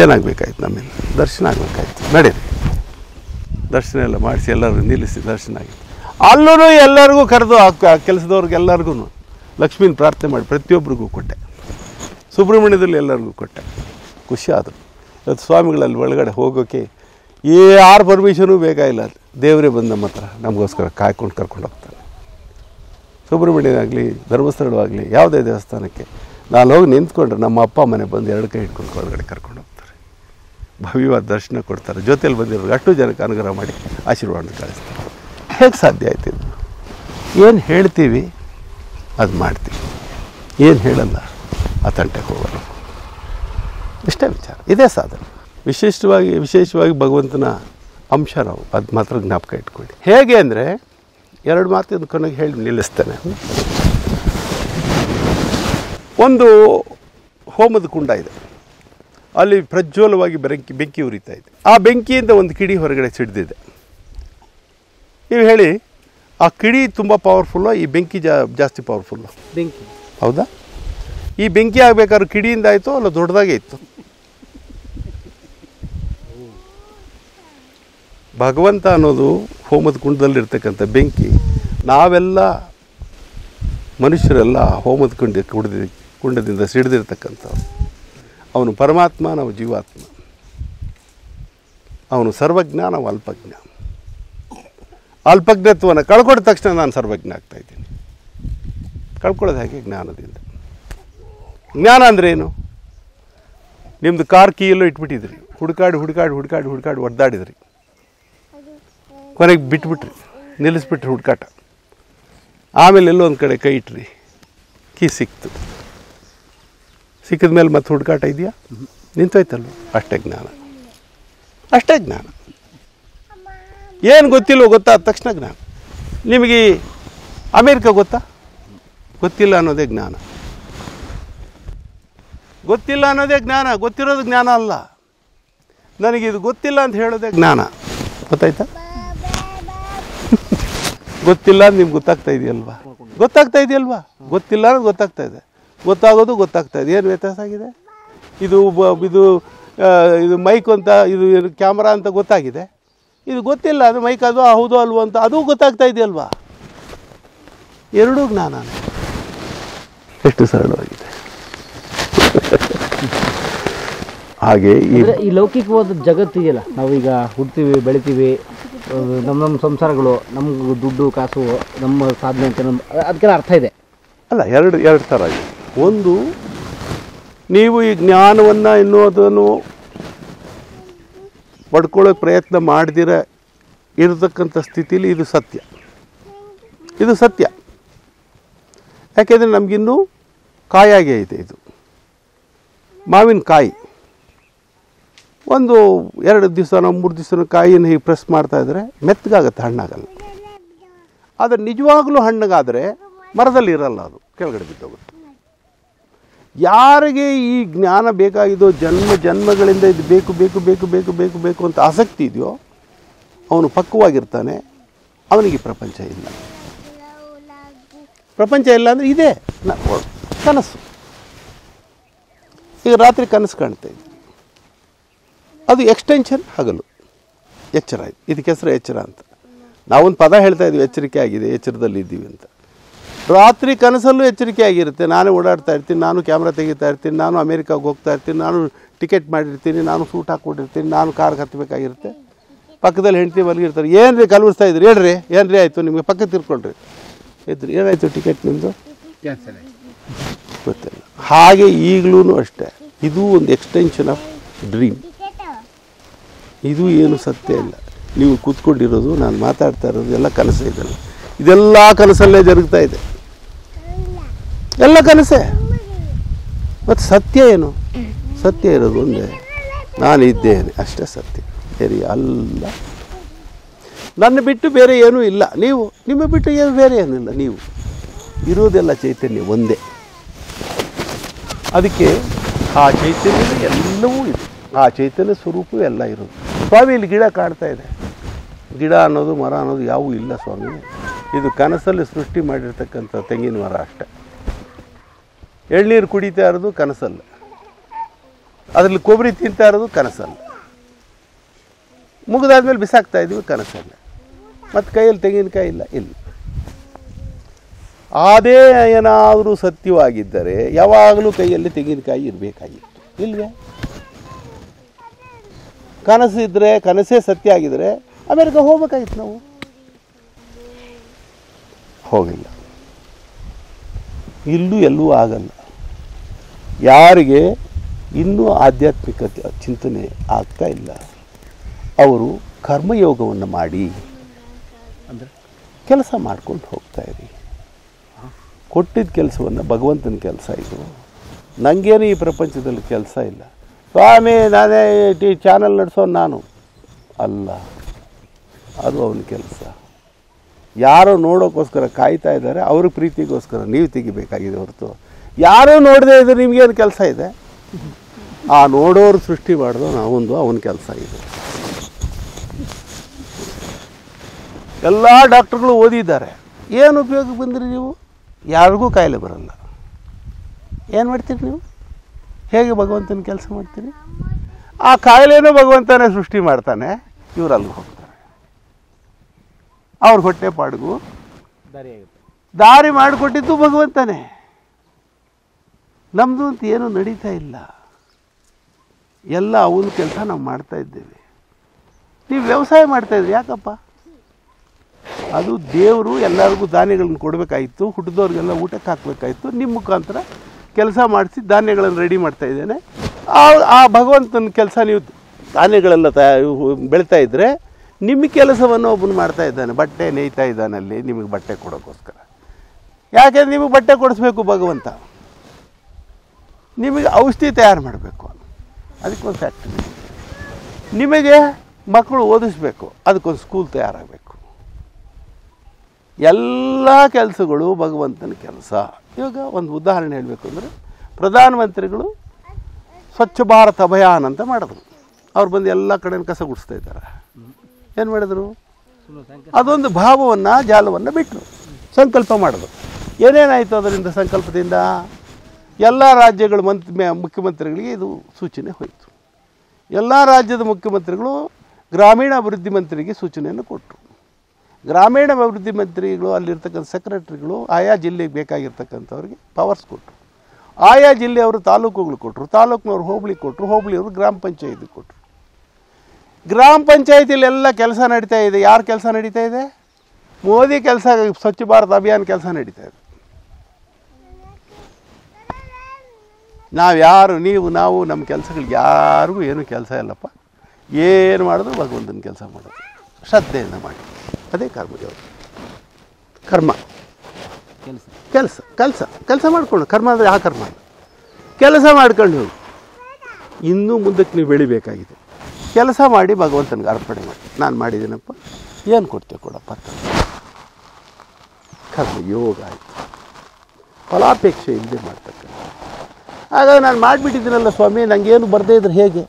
ಏನಾಗಬೇಕಾಯ್ತು ನಮ್ಮಿಂದ? ದರ್ಶನ ಆಗಬೇಕಾಯ್ತು. ನಡೀರಿ. ದರ್ಶನ ಎಲ್ಲ ಮಾಡಿಸಿ ಎಲ್ಲರೂ ನಿಲ್ಲಿಸಿ ದರ್ಶನ ಆಗಿತ್ತು. ಅಲ್ಲೂ ಎಲ್ಲರಿಗೂ ಕರೆದು ಆ ಕೆಲಸದವ್ರಿಗೆಲ್ಲರಿಗೂ ಲಕ್ಷ್ಮೀನ ಪ್ರಾರ್ಥನೆ ಮಾಡಿ ಪ್ರತಿಯೊಬ್ಬರಿಗೂ ಕೊಟ್ಟೆ. ಸುಬ್ರಹ್ಮಣ್ಯದಲ್ಲಿ ಎಲ್ಲರಿಗೂ ಕೊಟ್ಟೆ. ಖುಷಿ ಆದರು. ಇವತ್ತು ಸ್ವಾಮಿಗಳಲ್ಲಿ ಒಳಗಡೆ ಹೋಗೋಕ್ಕೆ ಯಾರು ಪರ್ಮಿಷನೂ ಬೇಕಾಗಿಲ್ಲ ದೇವರೇ ಬಂದು ನಮ್ಮ ಹತ್ರ ನಮಗೋಸ್ಕರ ಕಾಯ್ಕೊಂಡು ಕರ್ಕೊಂಡು ಹೋಗ್ತಾರೆ ಸುಬ್ರಹ್ಮಣ್ಯನಾಗಲಿ, ಧರ್ಮಸ್ಥಳವಾಗಲಿ, ಯಾವುದೇ ದೇವಸ್ಥಾನಕ್ಕೆ ನಾನು ಹೋಗಿ ನಿಂತ್ಕೊಂಡ್ರೆ ನಮ್ಮ ಅಪ್ಪ ಮನೆ ಬಂದು ಎರಡು ಕೈ ಹಿಡ್ಕೊಂಡು ಒಳಗಡೆ ಕರ್ಕೊಂಡು ಭವ್ಯವಾದ ದರ್ಶನ ಕೊಡ್ತಾರೆ. ಜೊತೆಯಲ್ಲಿ ಬಂದಿರೋರು ಅಷ್ಟು ಜನಕ್ಕೆ ಅನುಗ್ರಹ ಮಾಡಿ ಆಶೀರ್ವಾದ ಕಳಿಸ್ತಾರೆ. ಹೇಗೆ ಸಾಧ್ಯ ಆಯ್ತು ಏನು ಹೇಳ್ತೀವಿ, ಅದು ಮಾಡ್ತೀವಿ. ಏನು ಹೇಳಲ್ಲ, ಆ ತಂಟೆಗೆ ಹೋಗಲ್ಲ ಇಷ್ಟೇ ವಿಚಾರ. ಇದೇ ಸಾಧನೆ. ವಿಶಿಷ್ಟವಾಗಿ, ವಿಶೇಷವಾಗಿ ಭಗವಂತನ ಅಂಶ ನಾವು, ಅದು ಮಾತ್ರ ಜ್ಞಾಪಕ ಇಟ್ಕೊಳ್ಳಿ. ಹೇಗೆ ಅಂದರೆ, ಎರಡು ಮಾತಿನ ಕೊನೆಗೆ ಹೇಳಿ ನಿಲ್ಲಿಸ್ತೇನೆ. ಒಂದು ಹೋಮದ ಕುಂಡ ಇದೆ. ಅಲ್ಲಿ ಪ್ರಜ್ವಲವಾಗಿ ಬೆಂಕಿ ಬೆಂಕಿ ಉರಿತಾ ಇದೆ. ಆ ಬೆಂಕಿಯಿಂದ ಒಂದು ಕಿಡಿ ಹೊರಗಡೆ ಸಿಡ್ದಿದೆ. ನೀವು ಹೇಳಿ ಆ ಕಿಡಿ ತುಂಬ ಪವರ್ಫುಲ್ಲು ಈ ಬೆಂಕಿ ಜಾ ಜಾಸ್ತಿ ಪವರ್ಫುಲ್ಲು ಬೆಂಕಿ. ಹೌದಾ? ಈ ಬೆಂಕಿ ಆಗಬೇಕಾದ್ರೆ ಕಿಡಿಯಿಂದ ಆಯಿತು ಅಲ್ಲ ದೊಡ್ಡದಾಗೆ ಇತ್ತು? ಭಗವಂತ ಅನ್ನೋದು ಹೋಮದ ಕುಂಡದಲ್ಲಿರ್ತಕ್ಕಂಥ ಬೆಂಕಿ. ನಾವೆಲ್ಲ ಮನುಷ್ಯರೆಲ್ಲ ಹೋಮದ ಕುಂಡ ಕುಡ್ದಿ ಕುಂಡದಿಂದ ಸಿಡಿದಿರ್ತಕ್ಕಂಥವ್ರು ಅವನು ಪರಮಾತ್ಮ, ನಾವು ಜೀವಾತ್ಮ. ಅವನು ಸರ್ವಜ್ಞ, ನಾವು ಅಲ್ಪಜ್ಞ. ಅಲ್ಪಜ್ಞತ್ವವನ್ನು ಕಳ್ಕೊಂಡ ತಕ್ಷಣ ನಾನು ಸರ್ವಜ್ಞ ಆಗ್ತಾಯಿದ್ದೀನಿ ಕಳ್ಕೊಳ್ಳೋದು ಹಾಗೆ? ಜ್ಞಾನದಿಂದ. ಜ್ಞಾನ ಅಂದ್ರೆ ಏನು? ನಿಮ್ಮದು ಕಾರ್ ಕೀಯಲ್ಲೂ ಇಟ್ಬಿಟ್ಟಿದ್ರಿ. ಹುಡುಕಾಡಿ ಹುಡುಕಾಡಿ ಹುಡುಕಾಡಿ ಹುಡುಕಾಡಿ ಒದ್ದಾಡಿದ್ರಿ. ಕೊನೆಗೆ ಬಿಟ್ಬಿಟ್ರಿ. ನಿಲ್ಲಿಸ್ಬಿಟ್ರಿ ಹುಡುಕಾಟ. ಆಮೇಲೆ ಎಲ್ಲೋ ಒಂದು ಕಡೆ ಕೈ ಇಟ್ರಿ. ಕೀ ಸಿಕ್ತು. ಸಿಕ್ಕಿದ ಮೇಲೆ ಮತ್ತೆ ಹುಡುಕಾಟ ಇದೆಯಾ? ನಿಂತೋಯ್ತಲ್ವ? ಅಷ್ಟೇ ಜ್ಞಾನ. ಅಷ್ಟೇ ಜ್ಞಾನ. ಏನು ಗೊತ್ತಿಲ್ವೋ ಗೊತ್ತಾದ ತಕ್ಷಣ ಜ್ಞಾನ. ನಿಮಗೆ ಅಮೇರಿಕ ಗೊತ್ತಾ? ಗೊತ್ತಿಲ್ಲ ಅನ್ನೋದೇ ಜ್ಞಾನ. ಗೊತ್ತಿಲ್ಲ ಅನ್ನೋದೇ ಜ್ಞಾನ. ಗೊತ್ತಿರೋದು ಜ್ಞಾನ ಅಲ್ಲ. ನನಗಿದು ಗೊತ್ತಿಲ್ಲ ಅಂತ ಹೇಳೋದೇ ಜ್ಞಾನ. ಗೊತ್ತಾಯ್ತಾ? ಗೊತ್ತಿಲ್ಲ ನಿಮ್ಗೆ ಗೊತ್ತಾಗ್ತಾ ಇದೆಯಲ್ವಾ? ಗೊತ್ತಾಗ್ತಾ ಇದೆಯಲ್ವಾ? ಗೊತ್ತಿಲ್ಲ ಅನ್ನೋದು ಗೊತ್ತಾಗ್ತಾ ಇದೆ. ಗೊತ್ತಾಗೋದು ಗೊತ್ತಾಗ್ತಾ ಇದೆ. ಏನು ವ್ಯತ್ಯಾಸ ಆಗಿದೆ? ಇದು ಇದು ಇದು ಮೈಕ್ ಅಂತ ಇದು ಕ್ಯಾಮ್ರಾ ಅಂತ ಗೊತ್ತಾಗಿದೆ. ಇದು ಗೊತ್ತಿಲ್ಲ ಅದು ಮೈಕ್ ಅದು ಹೌದು ಅಲ್ವೋ ಅಂತ ಅದು ಗೊತ್ತಾಗ್ತಾ ಇದೆಯಲ್ವಾ? ಎರಡೂ ಜ್ಞಾನ ಎಷ್ಟು ಸರಳವಾಗಿದೆ. ಹಾಗೆ ಈ ಲೌಕಿಕವಾದ ಜಗತ್ತು ಜಗತ್ತಿದೆಯಲ್ಲ ನಾವೀಗ ಹುಡ್ತೀವಿ ಬೆಳಿತೀವಿ ನಮ್ಮ ನಮ್ಮ ಸಂಸಾರಗಳು ನಮ್ಗೆ ದುಡ್ಡು ಕಾಸು ನಮ್ಮ ಸಾಧನೆ ಅಂತ ನಮ್ಮ ಅದಕ್ಕೆಲ್ಲ ಅರ್ಥ ಇದೆ. ಅಲ್ಲ ಎರಡು ಎರಡು ಥರ ಇದೆ. ಒಂದು, ನೀವು ಈ ಜ್ಞಾನವನ್ನು ಎನ್ನುವುದನ್ನು ಪಡ್ಕೊಳ್ಳೋಕೆ ಪ್ರಯತ್ನ ಮಾಡಿದಿರ ಇರತಕ್ಕಂಥ ಸ್ಥಿತಿಲಿ ಇದು ಸತ್ಯ. ಇದು ಸತ್ಯ. ಯಾಕೆಂದರೆ ನಮಗಿನ್ನೂ ಕಾಯಾಗೇ ಇದೆ ಇದು. ಮಾವಿನಕಾಯಿ ಒಂದು ಎರಡು ದಿವಸನೋ ಮೂರು ದಿವಸನೋ ಕಾಯಿನ ಹೀಗೆ ಪ್ರೆಸ್ ಮಾಡ್ತಾ ಇದ್ರೆ ಮೆತ್ತಗಾಗತ್ತೆ, ಹಣ್ಣಾಗಲ್ಲ. ಆದರೆ ನಿಜವಾಗ್ಲೂ ಹಣ್ಣಗಾದರೆ ಮರದಲ್ಲಿ ಇರಲ್ಲ ಅದು. ಕೆಳಗಡೆ ಬಿದ್ದೋಗುತ್ತೆ. ಯಾರಿಗೆ ಈ ಜ್ಞಾನ ಬೇಕಾಗಿದೋ ಜನ್ಮ ಜನ್ಮಗಳಿಂದ ಇದು ಬೇಕು ಬೇಕು ಬೇಕು ಬೇಕು ಬೇಕು ಬೇಕು ಅಂತ ಆಸಕ್ತಿ ಇದೆಯೋ, ಅವನು ಪಕ್ವವಾಗಿರ್ತಾನೆ, ಅವನಿಗೆ ಪ್ರಪಂಚ ಇಲ್ಲ. ಪ್ರಪಂಚ ಇಲ್ಲ ಅಂದರೆ ಇದೆ. ಕನಸು. ಈಗ ರಾತ್ರಿ ಕನಸು ಕಾಣ್ತಾ ಇದೆ. ಅದು ಎಕ್ಸ್ಟೆನ್ಷನ್ ಹಗಲು. ಎಚ್ಚರ ಇದು ಇದಕ್ಕೆ ಹೆಸರು ಎಚ್ಚರ ಅಂತ. ನಾವೊಂದು ಪದ ಹೇಳ್ತಾ ಇದ್ವಿ, ಎಚ್ಚರಿಕೆ ಆಗಿದೆ, ಎಚ್ಚರದಲ್ಲಿ ಇದ್ದೀವಿ ಅಂತ. ರಾತ್ರಿ ಕನಸಲ್ಲೂ ಎಚ್ಚರಿಕೆ ಆಗಿರುತ್ತೆ ನಾನೇ ಓಡಾಡ್ತಾ ಇರ್ತೀನಿ ನಾನು ಕ್ಯಾಮ್ರಾ ತೆಗಿತಾ ಇರ್ತೀನಿ ನಾನು ಅಮೇರಿಕಾಗೆ ಹೋಗ್ತಾ ಇರ್ತೀನಿ ನಾನು ಟಿಕೆಟ್ ಮಾಡಿರ್ತೀನಿ ನಾನು ಸೂಟ್ ಹಾಕ್ಕೊಂಡಿರ್ತೀನಿ ನಾನು ಕಾರ್ಗೆ ಹತ್ತಬೇಕಾಗಿರುತ್ತೆ. ಪಕ್ಕದಲ್ಲಿ ಹೆಂಡತಿ ಮಲಗಿರ್ತಾರೆ ಏನು ರೀ ಕಲ್ವಿಸ್ತಾ ಇದ್ರಿ? ಹೇಳ್ರಿ ಏನು ರೀ ಆಯಿತು? ನಿಮಗೆ ಪಕ್ಕ ತಿರ್ಕೊಂಡ್ರಿ ಇದ್ರಿ ಏನಾಯಿತು ಟಿಕೆಟ್ ನಿಮ್ಮದು ಗೊತ್ತಿಲ್ಲ. ಹಾಗೆ ಈಗಲೂ ಅಷ್ಟೇ. ಇದು ಒಂದು ಎಕ್ಸ್ಟೆನ್ಷನ್ ಆಫ್ ಡ್ರೀಮ್. ಇದು ಏನು ಸತ್ಯ ಇಲ್ಲ. ನೀವು ಕೂತ್ಕೊಂಡಿರೋದು ನಾನು ಮಾತಾಡ್ತಾ ಇರೋದು ಎಲ್ಲ ಕನಸೇ ಇದೆಲ್ಲ ಇದೆಲ್ಲ ಕನಸಲ್ಲೇ ಜರುಗ್ತಾ ಇದೆ. ಎಲ್ಲ ಕನಸೇ. ಮತ್ತು ಸತ್ಯ ಏನು? ಸತ್ಯ ಇರೋದು ಒಂದೇ. ನಾನು ಇದ್ದೇನೆ, ಅಷ್ಟೇ ಸತ್ಯ. ಬೇರೆ ಅಲ್ಲ. ನನ್ನ ಬಿಟ್ಟು ಬೇರೆ ಏನೂ ಇಲ್ಲ. ನೀವು, ನಿಮ್ಮ ಬಿಟ್ಟು ಏನು ಬೇರೆ ಏನಿಲ್ಲ, ನೀವು. ಇರೋದೆಲ್ಲ ಚೈತನ್ಯ ಒಂದೇ. ಅದಕ್ಕೆ ಆ ಚೈತನ್ಯ ಎಲ್ಲವೂ ಇದೆ. ಆ ಚೈತನ್ಯ ಸ್ವರೂಪವೂ ಎಲ್ಲ ಇರೋದು. ಸ್ವಾಮಿ, ಇಲ್ಲಿ ಗಿಡ ಕಾಡ್ತಾ ಇದೆ. ಗಿಡ ಅನ್ನೋದು, ಮರ ಅನ್ನೋದು ಯಾವೂ ಇಲ್ಲ ಸ್ವಾಮಿ. ಇದು ಕನಸಲ್ಲಿ ಸೃಷ್ಟಿ ಮಾಡಿರ್ತಕ್ಕಂಥ ತೆಂಗಿನ ಮರ ಅಷ್ಟೆ. ಎಳ್ನೀರು ಕುಡಿತಾ ಇರೋದು ಕನಸಲ್ಲ. ಅದರಲ್ಲಿ ಕೊಬ್ಬರಿ ತಿಂತಾ ಇರೋದು ಕನಸಲ್ಲ. ಮುಗಿದಾದ್ಮೇಲೆ ಬಿಸಾಕ್ತಾ ಇದ್ದೀವಿ ಕನಸಲ್ಲ. ಮತ್ತು ಕೈಯಲ್ಲಿ ತೆಂಗಿನಕಾಯಿ ಇಲ್ಲ ಇಲ್ಲ. ಅದೇ ಏನಾದರೂ ಸತ್ಯವಾಗಿದ್ದರೆ ಯಾವಾಗಲೂ ಕೈಯಲ್ಲಿ ತೆಂಗಿನಕಾಯಿ ಇರಬೇಕಾಗಿತ್ತು. ಇಲ್ವೇ? ಕನಸಿದ್ರೆ ಕನಸೇ ಸತ್ಯ ಆಗಿದ್ರೆ ಅಮೇರಿಕ ಹೋಗ್ಬೇಕಾಗಿತ್ತು ನಾವು. ಹೋಗಿಲ್ಲ. ಇಲ್ಲೂ ಎಲ್ಲೂ ಆಗಲ್ಲ. ಯಾರಿಗೆ ಇನ್ನೂ ಆಧ್ಯಾತ್ಮಿಕ ಚಿಂತನೆ ಆಗ್ತಾ ಇಲ್ಲ. ಅವರು ಕರ್ಮಯೋಗವನ್ನು ಮಾಡಿ ಅಂದರೆ ಕೆಲಸ ಮಾಡ್ಕೊಂಡು ಹೋಗ್ತಾ ಇರಿ. ಕೊಟ್ಟಿದ್ದ ಕೆಲಸವನ್ನು ಭಗವಂತನ ಕೆಲಸ ಇದು. ನನಗೇನು ಈ ಪ್ರಪಂಚದಲ್ಲಿ ಕೆಲಸ ಇಲ್ಲ. ಸ್ವಾಮಿ, ನಾನೇ ಟಿ ಚಾನಲ್ ನಡೆಸೋ ನಾನು. ಅಲ್ಲ, ಅದು ಅವನ ಕೆಲಸ. ಯಾರೋ ನೋಡೋಕ್ಕೋಸ್ಕರ ಕಾಯ್ತಾ ಇದ್ದಾರೆ, ಅವ್ರ ಪ್ರೀತಿಗೋಸ್ಕರ ನೀವು ತೆಗಿಬೇಕಾಗಿದೆ ಹೊರತು. ಯಾರೋ ನೋಡದೇ ಇದ್ರೆ ನಿಮಗೇನು ಕೆಲಸ ಇದೆ? ಆ ನೋಡೋರು ಸೃಷ್ಟಿ ಮಾಡೋದು ನಾವೊಂದು, ಅವನ ಕೆಲಸ ಇದೆ. ಎಲ್ಲ ಡಾಕ್ಟ್ರುಗಳು ಓದಿದ್ದಾರೆ. ಏನು ಉಪಯೋಗ ಬಂದ್ರಿ ನೀವು? ಯಾರಿಗೂ ಕಾಯಿಲೆ ಬರಲ್ಲ. ಏನು ಮಾಡ್ತೀರಿ ನೀವು? ಹೇಗೆ ಭಗವಂತನ ಕೆಲಸ ಮಾಡ್ತೀರಿ? ಆ ಕಾಯಿಲೆನೂ ಭಗವಂತನೇ ಸೃಷ್ಟಿ ಮಾಡ್ತಾನೆ ಇವರಲ್ಲಿ ಹೋಗ್ತಾರೆ ಅವ್ರ ಹೊಟ್ಟೆ ಪಾಡ್ಗು. ದಾರಿ ದಾರಿ ಮಾಡಿಕೊಟ್ಟಿದ್ದು ಭಗವಂತನೇ. ನಮ್ಮದು ಅಂತ ಏನೂ ನಡೀತಾ ಇಲ್ಲ. ಎಲ್ಲ ಅವನ ಕೆಲಸ ನಾವು ಮಾಡ್ತಾ ಇದ್ದೇವೆ. ನೀವು ವ್ಯವಸಾಯ ಮಾಡ್ತಾ ಇದ್ರಿ ಯಾಕಪ್ಪ? ಅದು ದೇವರು ಎಲ್ಲರಿಗೂ ಧಾನ್ಯಗಳನ್ನ ಕೊಡಬೇಕಾಯಿತು ಹುಟ್ಟಿದವ್ರಿಗೆಲ್ಲ ಊಟಕ್ಕೆ ಹಾಕಬೇಕಾಯಿತು ನಿಮ್ಮ ಮುಖಾಂತರ ಕೆಲಸ ಮಾಡಿಸಿ ಧಾನ್ಯಗಳನ್ನು ರೆಡಿ ಮಾಡ್ತಾ ಇದ್ದೇನೆ. ಆ ಆ ಭಗವಂತನ ಕೆಲಸ ನೀವು ಧಾನ್ಯಗಳೆಲ್ಲ ತಯಾ ಬೆಳೀತಾ ಇದ್ದರೆ ನಿಮ್ಮ ಕೆಲಸವನ್ನು ಒಬ್ಬನು ಮಾಡ್ತಾ ಇದ್ದಾನೆ, ಬಟ್ಟೆ ನೇಯ್ತಾ ಇದ್ದಾನೆ ಅಲ್ಲಿ ನಿಮಗೆ ಬಟ್ಟೆ ಕೊಡೋಕ್ಕೋಸ್ಕರ. ಯಾಕೆಂದ್ರೆ ನಿಮಗೆ ಬಟ್ಟೆ ಕೊಡಿಸ್ಬೇಕು ಭಗವಂತ. ನಿಮಗೆ ಔಷಧಿ ತಯಾರು ಮಾಡಬೇಕು. ಅದಕ್ಕೊಂದು ಫ್ಯಾಕ್ಟ್ರಿ ನಿಮಗೆ ಮಕ್ಕಳು ಓದಿಸ್ಬೇಕು, ಅದಕ್ಕೊಂದು ಸ್ಕೂಲ್ ತಯಾರಾಗಬೇಕು. ಎಲ್ಲ ಕೆಲಸಗಳು ಭಗವಂತನ ಕೆಲಸ. ಇವಾಗ ಒಂದು ಉದಾಹರಣೆ ಹೇಳಬೇಕು ಅಂದರೆ, ಪ್ರಧಾನಮಂತ್ರಿಗಳು ಸ್ವಚ್ಛ ಭಾರತ ಅಭಿಯಾನ ಅಂತ ಮಾಡಿದ್ರು. ಅವ್ರು ಬಂದು ಎಲ್ಲ ಕಡೆ ಕಸ ಗುಡಿಸ್ತಾ ಇದ್ದಾರೆ. ಏನು ಮಾಡಿದ್ರು? ಅದೊಂದು ಭಾವವನ್ನು ಜಾಲವನ್ನು ಬಿಟ್ಟರು ಸಂಕಲ್ಪ ಮಾಡಿದ್ರು. ಏನೇನಾಯಿತು ಅದರಿಂದ ಸಂಕಲ್ಪದಿಂದ? ಎಲ್ಲ ರಾಜ್ಯಗಳ ಮಂತ್ ಮುಖ್ಯಮಂತ್ರಿಗಳಿಗೆ ಇದು ಸೂಚನೆ ಹೋಯಿತು. ಎಲ್ಲ ರಾಜ್ಯದ ಮುಖ್ಯಮಂತ್ರಿಗಳು ಗ್ರಾಮೀಣ ಅಭಿವೃದ್ಧಿ ಮಂತ್ರಿಗೆ ಸೂಚನೆಯನ್ನು ಕೊಟ್ಟರು ಗ್ರಾಮೀಣ ಅಭಿವೃದ್ಧಿ ಮಂತ್ರಿಗಳು ಅಲ್ಲಿರ್ತಕ್ಕಂಥ ಸೆಕ್ರೆಟರಿಗಳು ಆಯಾ ಜಿಲ್ಲೆಗೆ ಬೇಕಾಗಿರ್ತಕ್ಕಂಥವ್ರಿಗೆ ಪವರ್ಸ್ ಕೊಟ್ಟರು ಆಯಾ ಜಿಲ್ಲೆಯವರು ತಾಲೂಕುಗಳು ಕೊಟ್ಟರು ತಾಲೂಕಿನವ್ರು ಹೋಬಳಿ ಕೊಟ್ಟರು ಹೋಬಳಿಯವರು ಗ್ರಾಮ ಪಂಚಾಯತಿ ಕೊಟ್ಟರು ಗ್ರಾಮ ಪಂಚಾಯತಿಲಿ ಎಲ್ಲ ಕೆಲಸ ನಡೀತಾ ಇದೆ. ಯಾರು ಕೆಲಸ ನಡೀತಾ ಇದೆ? ಮೋದಿ ಕೆಲಸ ಸ್ವಚ್ಛ ಭಾರತ್ ಅಭಿಯಾನ ಕೆಲಸ ನಡೀತಾ ಇದೆ. ನಾವು ಯಾರು ನೀವು ನಾವು ನಮ್ಮ ಕೆಲಸಗಳಿಗೆ ಯಾರಿಗೂ ಏನೂ ಕೆಲಸ ಇಲ್ಲಪ್ಪ. ಏನು ಮಾಡಿದ್ರು ಭಗವಂತನ ಕೆಲಸ ಮಾಡೋದು. ಶ್ರದ್ಧೆಯಿಂದ ಮಾಡಿ. ಅದೇ ಕರ್ಮಯೋಗ ಕರ್ಮ. ಕೆಲಸ. ಕೆಲಸ ಕೆಲಸ ಕೆಲಸ ಮಾಡಿಕೊಂಡು ಕರ್ಮ ಅಂದರೆ ಆ ಕರ್ಮ. ಕೆಲಸ ಮಾಡ್ಕೊಂಡು ಹೋಗಿ. ಇನ್ನೂ ಮುಂದಕ್ಕೆ ನೀವು ಬೆಳಿಬೇಕಾಗಿದೆ. ಕೆಲಸ ಮಾಡಿ ಭಗವಂತನಿಗೆ ಅರ್ಪಣೆ ಮಾಡಿ. ನಾನು ಮಾಡಿದ್ದೀನಪ್ಪ. ಏನು ಕೊಡ್ತೀವಿ ಕೊಡಪ್ಪ ಕರ್ಮ ಯೋಗ ಆಯಿತು. ಫಲಾಪೇಕ್ಷೆ ಇಲ್ಲದೆ ಮಾಡ್ತಕ್ಕಂಥ ಹಾಗಾಗಿ ನಾನು ಮಾಡಿಬಿಟ್ಟಿದ್ದೀನಲ್ಲ ಸ್ವಾಮಿ ನನಗೇನು ಬರದೇ ಇದ್ರೆ ಹೇಗೆ?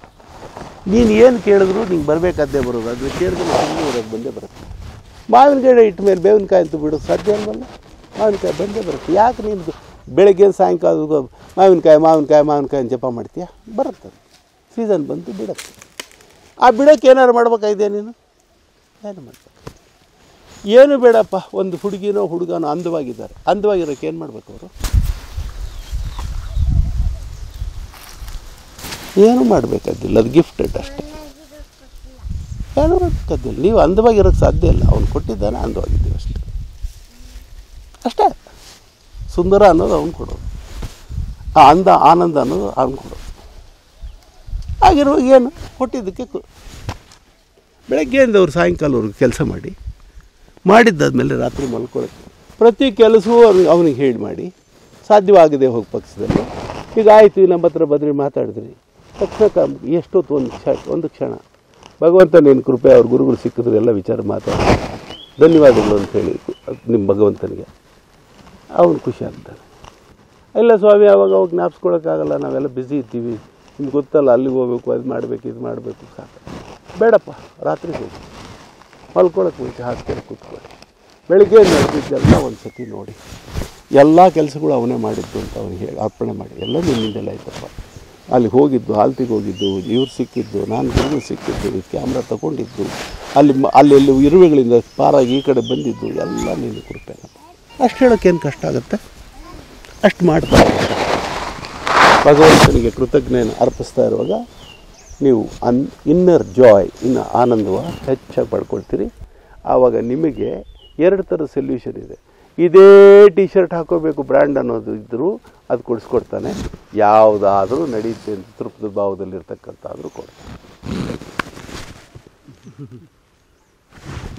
ನೀನು ಏನು ಕೇಳಿದ್ರು ನಿಂಗೆ ಬರಬೇಕಾದ್ದೇ ಬರೋದು. ಅದು ಕೇಳಿದ್ರೆ ಇರೋದು ಬಂದೇ ಬರುತ್ತೆ. ಮಾವಿನ ಗಿಡ ಇಟ್ಟ ಮೇಲೆ ಬೇವಿನಕಾಯಿ ಅಂತ ಬಿಡೋದು ಸಾಧ್ಯ ಅಲ್ವಲ್ಲ? ಮಾವಿನಕಾಯಿ ಬಂದೇ ಬರುತ್ತೆ. ಯಾಕೆ ನೀನು ಬೆಳಗ್ಗೆ ಸಾಯಂಕಾಲ ಮಾವಿನಕಾಯಿ ಮಾವಿನಕಾಯಿ ಮಾವಿನಕಾಯಿ ಜಪ ಮಾಡ್ತೀಯಾ? ಬರುತ್ತೆ ಸೀಸನ್ ಬಂತು ಬಿಡತ್ತೆ. ಆ ಬಿಡಕ್ಕೆ ಏನಾರು ಮಾಡ್ಬೇಕಾಗಿದೆ ನೀನು? ಏನು ಮಾಡ್ಬೇಕು? ಏನು ಬೇಡಪ್ಪ, ಒಂದು ಹುಡುಗಿನೋ ಹುಡುಗನೋ ಅಂದವಾಗಿದ್ದಾರೆ. ಅಂದವಾಗಿರೋಕ್ಕೆ ಏನು ಮಾಡ್ಬೇಕು ಅವರು? ಏನು ಮಾಡಬೇಕಾಗಿಲ್ಲ, ಅದು ಗಿಫ್ಟೆಡ್ ಅಷ್ಟೇ. ಏನು ಮಾಡಬೇಕಾದಿಲ್ಲ ನೀವು ಅಂದವಾಗಿರೋಕ್ಕೆ ಸಾಧ್ಯ ಇಲ್ಲ. ಅವ್ನು ಕೊಟ್ಟಿದ್ದಾನೆ, ಅಂದವಾಗಿದ್ದೀವಿ ಅಷ್ಟೇ. ಅಷ್ಟೇ. ಸುಂದರ ಅನ್ನೋದು ಅವನು ಕೊಡೋದು. ಆ ಅಂದ, ಆನಂದ ಅನ್ನೋದು ಅವ್ನು ಕೊಡೋದು. ಆಗಿರುವಾಗ ಏನು ಕೊಟ್ಟಿದ್ದಕ್ಕೆ ಬೆಳಗ್ಗೆಯಿಂದ ಅವ್ರು ಸಾಯಂಕಾಲವರೆಗೂ ಕೆಲಸ ಮಾಡಿ, ಮಾಡಿದ್ದಾದಮೇಲೆ ರಾತ್ರಿ ಮಲ್ಕೊಳ್ಳೋಕ್ಕೆ ಪ್ರತಿ ಕೆಲಸವೂ ಅವ್ರಿಗೆ ಅವನಿಗೆ ಹೇಳಿ ಮಾಡಿ, ಸಾಧ್ಯವಾಗದೆ ಹೋಗಿ ಪಕ್ಷದಲ್ಲಿ. ಈಗ ಆಯಿತು ನಮ್ಮ ಹತ್ರ ಬದ್ರಿ ಮಾತಾಡಿದ್ರಿ. ತಕ್ಷಣ ಎಷ್ಟೊತ್ತು ಒಂದು ಕ್ಷ ಒಂದು ಕ್ಷಣ. ಭಗವಂತ ನಿನ್ನ ಕೃಪೆ, ಅವ್ರ ಗುರುಗಳು ಸಿಕ್ಕಿದ್ರು ಎಲ್ಲ ವಿಚಾರ ಮಾತಾಡಿ. ಧನ್ಯವಾದಗಳು ಅಂತ ಹೇಳಿ ನಿಮ್ಮ ಭಗವಂತನಿಗೆ. ಅವನು ಖುಷಿ ಆಗ್ತಾನೆ. ಇಲ್ಲ ಸ್ವಾಮಿ, ಅವಾಗ ಅವಾಗ ಜ್ಞಾಪಿಸ್ಕೊಳಕ್ಕಾಗಲ್ಲ, ನಾವೆಲ್ಲ ಬ್ಯುಸಿ ಇರ್ತೀವಿ ನಿಮ್ಗೆ ಗೊತ್ತಲ್ಲ, ಅಲ್ಲಿಗೆ ಹೋಗ್ಬೇಕು, ಅದು ಮಾಡಬೇಕು, ಇದು ಮಾಡಬೇಕು ಸಾಕು. ಬೇಡಪ್ಪ, ರಾತ್ರಿ ಹೋಗಿ. ಮಲ್ಕೊಳಕ್ಕೆ ಮುಂಚೆ ಹಾಸ್ಟೆಲ್ ಕೂತ್ಕೊಳ್ಳಿ. ಬೆಳಿಗ್ಗೆ ನಡೆದಿದ್ದೆಲ್ಲ ಒಂದು ಸತಿ ನೋಡಿ. ಎಲ್ಲ ಕೆಲಸಗಳು ಅವನೇ ಮಾಡಿದ್ದು ಅಂತ ಅವನಿಗೆ ಹೇಳಿ, ಅರ್ಪಣೆ ಮಾಡಿ. ಎಲ್ಲ ನಿನ್ನಿಂದೆಲ್ಲ ಆಯ್ತಪ್ಪ. ಅಲ್ಲಿ ಹೋಗಿದ್ದು ಆಲ್ತಿಗೆ ಹೋಗಿದ್ದು, ಇವ್ರು ಸಿಕ್ಕಿದ್ದು, ನಾನು ಗುರುಗಳು ಸಿಕ್ಕಿದ್ದು ಕ್ಯಾಮ್ರಾ ತಗೊಂಡಿದ್ದು, ಅಲ್ಲಿ ಅಲ್ಲಿ ಎಲ್ಲಿ ಇರುವೆಗಳಿಂದ ಪಾರಾಗಿ ಈ ಕಡೆ ಬಂದಿದ್ದು, ಎಲ್ಲ ನಿನ್ನ ಕೊಡ್ತೇನೆ ಅಷ್ಟು ಹೇಳೋಕ್ಕೇನು ಕಷ್ಟ ಆಗುತ್ತೆ? ಅಷ್ಟು ಮಾಡ್ತಾ ಇರ್ತಾರೆ. ಭಗವಂತನಿಗೆ ಕೃತಜ್ಞೆಯನ್ನು ಅರ್ಪಿಸ್ತಾ ಇರುವಾಗ ನೀವು ಅನ್ ಇನ್ನರ್ ಜಾಯ್ ಇನ್ನು ಆನಂದವ ಹೆಚ್ಚಾಗಿ ಪಡ್ಕೊಳ್ತೀರಿ. ಆವಾಗ ನಿಮಗೆ ಎರಡು ಥರದ ಸೊಲ್ಯೂಷನ್ ಇದೆ. ಇದೇ ಟಿ ಶರ್ಟ್ ಹಾಕೋಬೇಕು ಬ್ರ್ಯಾಂಡ್ ಅನ್ನೋದು ಇದ್ದರೂ ಅದು ಕೊಡಿಸ್ಕೊಡ್ತಾನೆ. ಯಾವುದಾದರೂ ನಡೆಯುತ್ತೆ ಅಂತ ತೃಪ್ತ ಭಾವದಲ್ಲಿರ್ತಕ್ಕಂಥಾದರೂ ಕೊಡ್ತಾನೆ.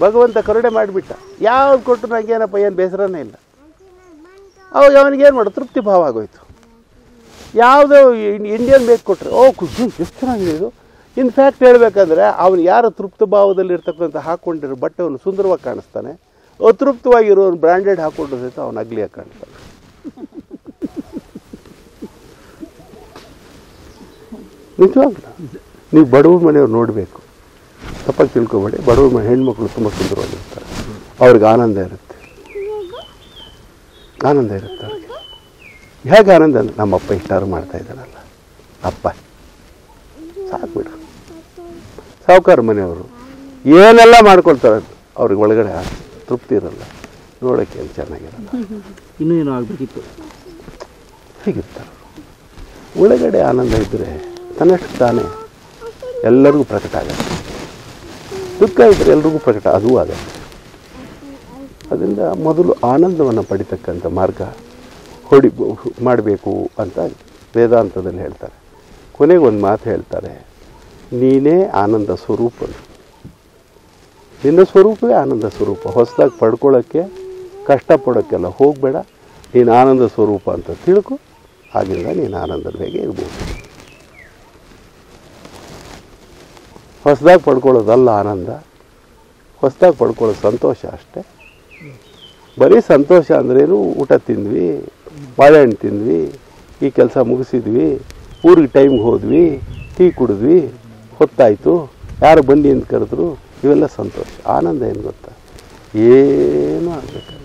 ಭಗವಂತ ಕರುಣೆ ಮಾಡಿಬಿಟ್ಟ. ಯಾವ್ದು ಕೊಟ್ಟು ನನಗೇನಪ್ಪ ಏನು ಬೇಸರನೇ ಇಲ್ಲ. ಅವಾಗ ಅವನಿಗೇನು ಮಾಡು, ತೃಪ್ತಿ ಭಾವ ಆಗೋಯ್ತು. ಯಾವುದೋ ಇಂಡಿಯನ್ ಬೇಕು ಕೊಟ್ಟರೆ ಓ, ಖುಷಿ. ಎಷ್ಟು ಚೆನ್ನಾಗಿದೆ ಇದು. ಇನ್ಫ್ಯಾಕ್ಟ್ ಹೇಳಬೇಕಂದ್ರೆ ಅವನು ಯಾರು ತೃಪ್ತ ಭಾವದಲ್ಲಿರ್ತಕ್ಕಂಥ ಹಾಕ್ಕೊಂಡಿರೋ ಬಟ್ಟೆ ಅವನು ಸುಂದರವಾಗಿ ಕಾಣಿಸ್ತಾನೆ. ಅತೃಪ್ತವಾಗಿರೋ ಬ್ರ್ಯಾಂಡೆಡ್ ಹಾಕ್ಕೊಂಡು ಸಹಿತ ಅವನು ಅಗ್ಲಿಯಾಗಿ ಕಾಣಿಸ್ತಾನೆ. ನಿಜವಾಗ ನೀವು ಬಡವ್ರ ಮನೆಯವ್ರು ನೋಡಬೇಕು. ತಪ್ಪಾಗಿ ತಿಳ್ಕೊಬೇಡಿ. ಬಡವ್ರ ಮನೆ ಹೆಣ್ಮಕ್ಳು ತುಂಬ ಸುಂದರವಾಗಿರ್ತಾರೆ. ಅವ್ರಿಗೆ ಆನಂದ ಇರುತ್ತೆ. ಆನಂದ ಇರುತ್ತೆ. ಅವ್ರಿಗೆ ಹೇಗೆ ಆನಂದ ನಮ್ಮಪ್ಪ ಇಷ್ಟಾರು ಮಾಡ್ತಾ ಇದ್ದಾನಲ್ಲ ಅಪ್ಪ. ಸಾಕು ಬಿಡು. ಸಾವುಕಾರ ಮನೆಯವರು. ಏನೆಲ್ಲ ಮಾಡ್ಕೊಳ್ತಾರೆ ಅವ್ರಿಗೆ ಒಳಗಡೆ ತೃಪ್ತಿ ಇರಲ್ಲ. ನೋಡೋಕ್ಕೆ ಏನು ಚೆನ್ನಾಗಿರಲ್ಲ. ಇನ್ನೂ ಏನೋ ಆಗಬೇಕಿತ್ತು. ಹೀಗಿರ್ತಾರೆ ಒಳಗಡೆ ಆನಂದ ಇದ್ದರೆ ತನ್ನಷ್ಟು ತಾನೇ ಎಲ್ಲರಿಗೂ ಪ್ರಕಟ ಆಗುತ್ತೆ. ದುಃಖ ಇದ್ದರೆ ಎಲ್ರಿಗೂ ಪ್ರಕಟ ಅದೂ ಆಗುತ್ತೆ. ಅದರಿಂದ ಮೊದಲು ಆನಂದವನ್ನು ಪಡಿತಕ್ಕಂಥ ಮಾರ್ಗ ಹೊಡಿ ಮಾಡಬೇಕು ಅಂತ ವೇದಾಂತದಲ್ಲಿ ಹೇಳ್ತಾರೆ. ಕೊನೆಗೆ ಒಂದು ಮಾತು ಹೇಳ್ತಾರೆ, ನೀನೇ ಆನಂದ ಸ್ವರೂಪನು. ನಿನ್ನ ಸ್ವರೂಪವೇ ಆನಂದ ಸ್ವರೂಪ. ಹೊಸದಾಗಿ ಪಡ್ಕೊಳ್ಳೋಕ್ಕೆ ಕಷ್ಟಪಡೋಕ್ಕೆಲ್ಲ ಹೋಗಬೇಡ. ನೀನು ಆನಂದ ಸ್ವರೂಪ ಅಂತ ತಿಳ್ಕೊ. ಆಗಿಂದ ನೀನು ಆನಂದದ ಹೇಗೆ ಇರ್ಬೋದು. ಹೊಸದಾಗಿ ಪಡ್ಕೊಳ್ಳೋದಲ್ಲ ಆನಂದ, ಹೊಸದಾಗಿ ಪಡ್ಕೊಳ್ಳೋದು ಸಂತೋಷ ಅಷ್ಟೇ. ಬರೀ ಸಂತೋಷ ಅಂದ್ರೇನು ಊಟ ತಿಂದ್ವಿ ಬಾಳೆಹಣ್ಣು ತಿಂದ್ವಿ, ಈ ಕೆಲಸ ಮುಗಿಸಿದ್ವಿ, ಊರಿಗೆ ಟೈಮ್ಗೆ ಹೋದ್ವಿ, ಟೀ ಕುಡಿದ್ವಿ, ಹೊತ್ತಾಯಿತು, ಯಾರು ಬನ್ನಿ ಅಂತ ಕರೆದ್ರು, ಇವೆಲ್ಲ ಸಂತೋಷ, ಆನಂದ ಏನು ಗೊತ್ತಾ? ಏನೂ ಆಗಬೇಕಲ್ಲ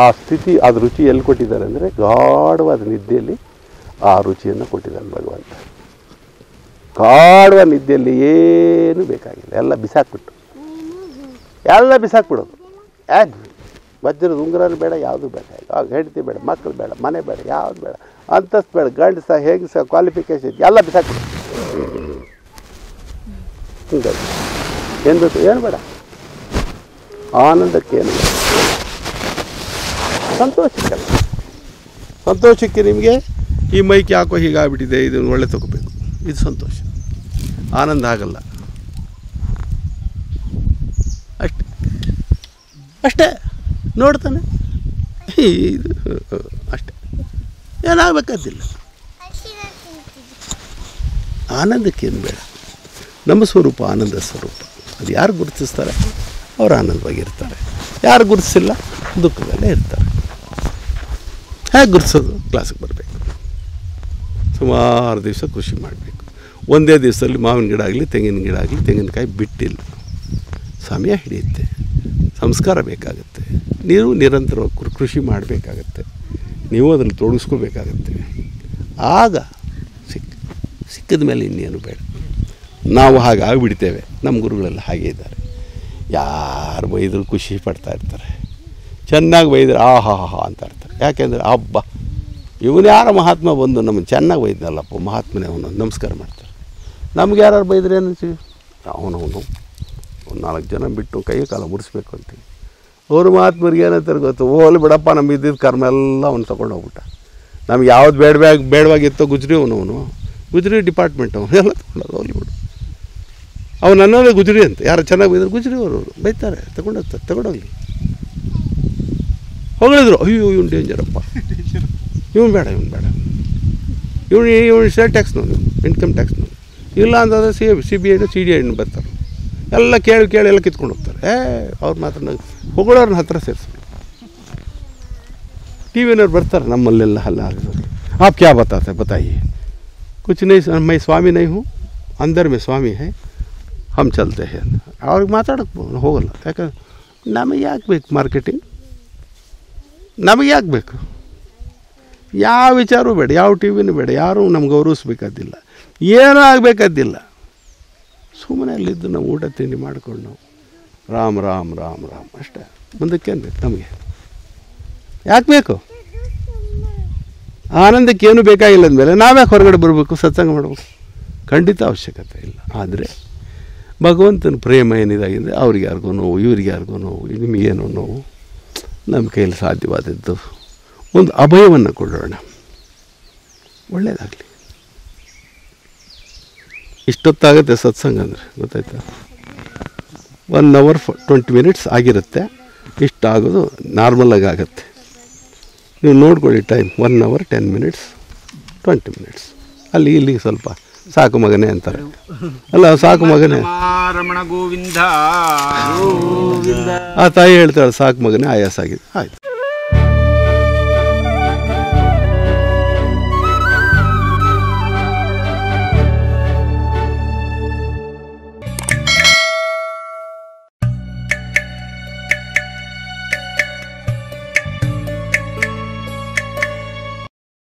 ಆ ಸ್ಥಿತಿ ಅದು ರುಚಿ ಎಲ್ಲಿ ಕೊಟ್ಟಿದ್ದಾರೆ ಅಂದರೆ ಗಾಢವಾದ ನಿದ್ದೆಯಲ್ಲಿ ಆ ರುಚಿಯನ್ನು ಕೊಟ್ಟಿದ್ದಾನೆ ಭಗವಂತ. ಗಾಢವಾದ ನಿದ್ದೆಯಲ್ಲಿ ಏನೂ ಬೇಕಾಗಿಲ್ಲ, ಎಲ್ಲ ಬಿಸಾಕ್ಬಿಟ್ಟು. ಎಲ್ಲ ಬಿಸಾಕ್ಬಿಡೋದು. ಯಾಕೆ ವಜ್ರದ ಉಂಗುರನೂ ಬೇಡ, ಯಾವುದು ಬೇಡ. ಹೆಂಡತಿ ಬೇಡ ಮಕ್ಕಳು ಬೇಡ, ಮನೆ ಬೇಡ, ಯಾವುದು ಬೇಡ. ಅಂತಸ್ತು ಬೇಡ, ಗಂಡ ಸಹ ಹೇಗೆ ಸಹ ಕ್ವಾಲಿಫಿಕೇಶನ್ ಎಲ್ಲ ಬಿಸಾಕ ಏನು ಬೇಕು ಏನು ಬೇಡ. ಆನಂದಕ್ಕೆ ಏನು ಸಂತೋಷಕ್ಕೆ ನಿಮಗೆ ಈ ಮೈಕ್ ಯಾಕೋ ಹೀಗಾಗ್ಬಿಟ್ಟಿದೆ, ಇದನ್ನು ಒಳ್ಳೆ ತಗೋಬೇಕು. ಇದು ಸಂತೋಷ. ಆನಂದ ಆಗಲ್ಲ. ಅಷ್ಟೇ. ಅಷ್ಟೇ. ನೋಡ್ತಾನೆ. ಇದು ಅಷ್ಟೇ. ಏನಾಗಬೇಕಾದಿಲ್ಲ ಆನಂದಕ್ಕೇನು ಬೇಡ. ನಮ್ಮ ಸ್ವರೂಪ ಆನಂದ ಸ್ವರೂಪ. ಅದು ಯಾರು ಗುರುತಿಸ್ತಾರೆ? ಅವರು ಆನಂದವಾಗಿರ್ತಾರೆ. ಯಾರು ಗುರುತಿಸಿಲ್ಲ? ದುಃಖದಲ್ಲೇ ಇರ್ತಾರೆ. ಹೇಗೆ ಗುರುತಿಸೋದು? ಕ್ಲಾಸಿಗೆ ಬರಬೇಕು. ಸುಮಾರು ದಿವಸ ಕೃಷಿ ಮಾಡಬೇಕು. ಒಂದೇ ದಿವಸದಲ್ಲಿ ಮಾವಿನ ಗಿಡ ಆಗಲಿ, ತೆಂಗಿನ ಗಿಡ ಆಗಲಿ, ತೆಂಗಿನಕಾಯಿ ಬಿಟ್ಟಿಲ್ಲ. ಸಮಯ ಹಿಡಿಯುತ್ತೆ. ಸಂಸ್ಕಾರ ಬೇಕಾಗುತ್ತೆ. ನೀವು ನಿರಂತರವಾಗಿ ಕೃಷಿ ಮಾಡಬೇಕಾಗತ್ತೆ. ನೀವು ಅದನ್ನು ತೊಡಗಿಸ್ಕೋಬೇಕಾಗತ್ತೆ. ಆಗ ಸಿಕ್, ಸಿಕ್ಕಿದ ಮೇಲೆ ಇನ್ನೇನು ಬೇಡ. ನಾವು ಹಾಗೆ ಆಗಿಬಿಡ್ತೇವೆ. ನಮ್ಮ ಗುರುಗಳೆಲ್ಲ ಹಾಗೆ ಇದ್ದಾರೆ. ಯಾರು ಬೈದರೂ ಖುಷಿ ಪಡ್ತಾ ಇರ್ತಾರೆ. ಚೆನ್ನಾಗಿ ಬೈದರೆ ಆ ಹಾ ಹಾ ಅಂತ ಇರ್ತಾರೆ ಯಾಕೆಂದರೆ ಹಬ್ಬ ಇವನು ಯಾರ ಮಹಾತ್ಮ ಬಂದು ನಮ್ಮನ್ನು ಚೆನ್ನಾಗಿ ಬೈದ್ನಲ್ಲಪ್ಪ, ಮಹಾತ್ಮನೇ ಅವನು ನಮಸ್ಕಾರ ಮಾಡ್ತಾರೆ. ನಮ್ಗೆ ಯಾರು ಬೈದ್ರೆ ಏನು ಅವನವನು. ಒಂದು ನಾಲ್ಕು ಜನ ಬಿಟ್ಟು ಕೈ ಕಾಲ ಮುರಿಸ್ಬೇಕು ಅಂತೀವಿ. ಅವ್ರ ಮಾತು ಏನಂತಾರೆ ಗೊತ್ತು? ಹೋಗ್ಲಿ ಬಿಡಪ್ಪ ನಮ್ಮ ಇದ್ದಿದ್ದು ಕರ್ಮ ಎಲ್ಲ ಅವ್ನು ತೊಗೊಂಡು ಹೋಗ್ಬಿಟ್ಟ ನಮ್ಗೆ ಯಾವ್ದು ಬೇಡವಾಗ ಬೇಡವಾಗಿತ್ತೋ ಗುಜ್ರಿ ಅವನು ಅವನು. ಗುಜರಿ ಡಿಪಾರ್ಟ್ಮೆಂಟ್ ಅವನು. ಎಲ್ಲ ತೊಗೊಂಡೋದು ಹೋಗ್ಲಿ ಬಿಡು. ಅವ್ನು ಅನ್ನೋದೇ ಗುಜರಿ ಅಂತ. ಯಾರು ಚೆನ್ನಾಗಿ ಬೈದ್ರೆ ಗುಜರಿ ಅವರು ಬೈತಾರೆ. ತೊಗೊಂಡೋಗ್ತಾರೆ, ತಗೊಂಡೋಗ್ಲಿ. ಹೊಗಳಿದ್ರು. ಅಯ್ಯೋ, ಇವ್ನು ಡೇಂಜರಪ್ಪ ಇವನು ಬೇಡ ಇವನು ಬೇಡ. ಇವನು ಇವನು ಸೇಲ್ ಟ್ಯಾಕ್ಸ್ನವನು ಇನ್ಕಮ್ ಟ್ಯಾಕ್ಸ್ನವನು ಇಲ್ಲ ಅಂತಂದರೆ ಸಿ ಸಿ ಬಿ ಐನು ಸಿ ಡಿ ಐನು ಬರ್ತಾರೆ. ಎಲ್ಲ ಕೇಳಿ ಕೇಳಿ ಎಲ್ಲ ಕಿತ್ಕೊಂಡು ಹೋಗ್ತಾರೆ. ಏ, ಅವ್ರು ಮಾತ್ರ ನಂಗೆ ಹೊಗಳೋರ್ನ ಹತ್ರ ಸೇರಿಸಿ ಟಿ ವಿನವ್ರು ಬರ್ತಾರೆ ನಮ್ಮಲ್ಲೆಲ್ಲ ಹಲ್ಲ ಹಾಕಿದ್ರು आप क्या बताते बताइए कुछ नहीं सर, मैं स्वामी नहीं हूँ अंदर में स्वामी है हम चलते हैं ಅವ್ರಿಗೆ ಮಾತಾಡಕ್ಕೆ ಹೋಗಲ್ಲ ಯಾಕಂದ್ರೆ ನಮಗೆ ಯಾಕೆ ಬೇಕು ಮಾರ್ಕೆಟಿಂಗ್ ನಮಗೆ ಯಾಕೆ ಬೇಕು ಯಾವ ವಿಚಾರವೂ ಬೇಡ ಯಾವ ಟಿ ವಿನೂ ಬೇಡ ಯಾರೂ ನಮ್ಗೆ ಗೌರವಿಸ್ಬೇಕಾದಿಲ್ಲ ಏನೂ ಆಗಬೇಕಾದಿಲ್ಲ ಸುಮ್ಮನೆ ಅಲ್ಲಿದ್ದು ನಾವು ಊಟ ತಿಂಡಿ ಮಾಡ್ಕೊಂಡು ನಾವು ರಾಮ್ ರಾಮ್ ರಾಮ್ ರಾಮ್. ಅಷ್ಟೇ. ಮುಂದಕ್ಕೇನು ಬೇಕು ನಮಗೆ? ಯಾಕೆ ಬೇಕು? ಆನಂದಕ್ಕೆ ಏನು ಬೇಕಾಗಿಲ್ಲ ಅಂದಮೇಲೆ ನಾವ್ಯಾಕೆ ಹೊರಗಡೆ ಬರಬೇಕು? ಸತ್ಸಂಗ ಮಾಡಬೇಕು. ಖಂಡಿತ ಅವಶ್ಯಕತೆ ಇಲ್ಲ. ಆದರೆ ಭಗವಂತನ ಪ್ರೇಮ ಏನಿದಾಗಿದೆ ಅವ್ರಿಗೆ ಯಾರಿಗೂ ನೋವು, ಇವ್ರಿಗೆ ಯಾರಿಗೂ ನೋವು ನಿಮಗೇನೋ ನೋವು? ನಮ್ಮ ಕೈಯಲ್ಲಿ ಸಾಧ್ಯವಾದದ್ದು ಒಂದು ಅಭಯವನ್ನು ಕೊಡೋಣ. ಒಳ್ಳೆಯದಾಗಲಿ ಇಷ್ಟೊತ್ತಾಗುತ್ತೆ ಸತ್ಸಂಗ ಅಂದರೆ, ಗೊತ್ತಾಯ್ತಾ? ಒನ್ ಅವರ್ ಟ್ವೆಂಟಿ ಮಿನಿಟ್ಸ್ ಆಗಿರುತ್ತೆ. ಇಷ್ಟು ಆಗೋದು ನಾರ್ಮಲಾಗಿ ಆಗುತ್ತೆ ನೀವು ನೋಡ್ಕೊಳ್ಳಿ time one hour ten minutes twenty minutes ಅಲ್ಲಿ ಇಲ್ಲಿ ಸ್ವಲ್ಪ ಸಾಕು ಮಗನೇ ಅಂತಾರೆ. ಅಲ್ಲ ಸಾಕು ಮಗನೇ. ರಮಣ ಗೋವಿಂದ. ಆ ತಾಯಿ ಹೇಳ್ತಾಳೆ ಸಾಕು ಮಗನೇ ಆಯಾಸ ಆಗಿದೆ. ಆಯ್ತು.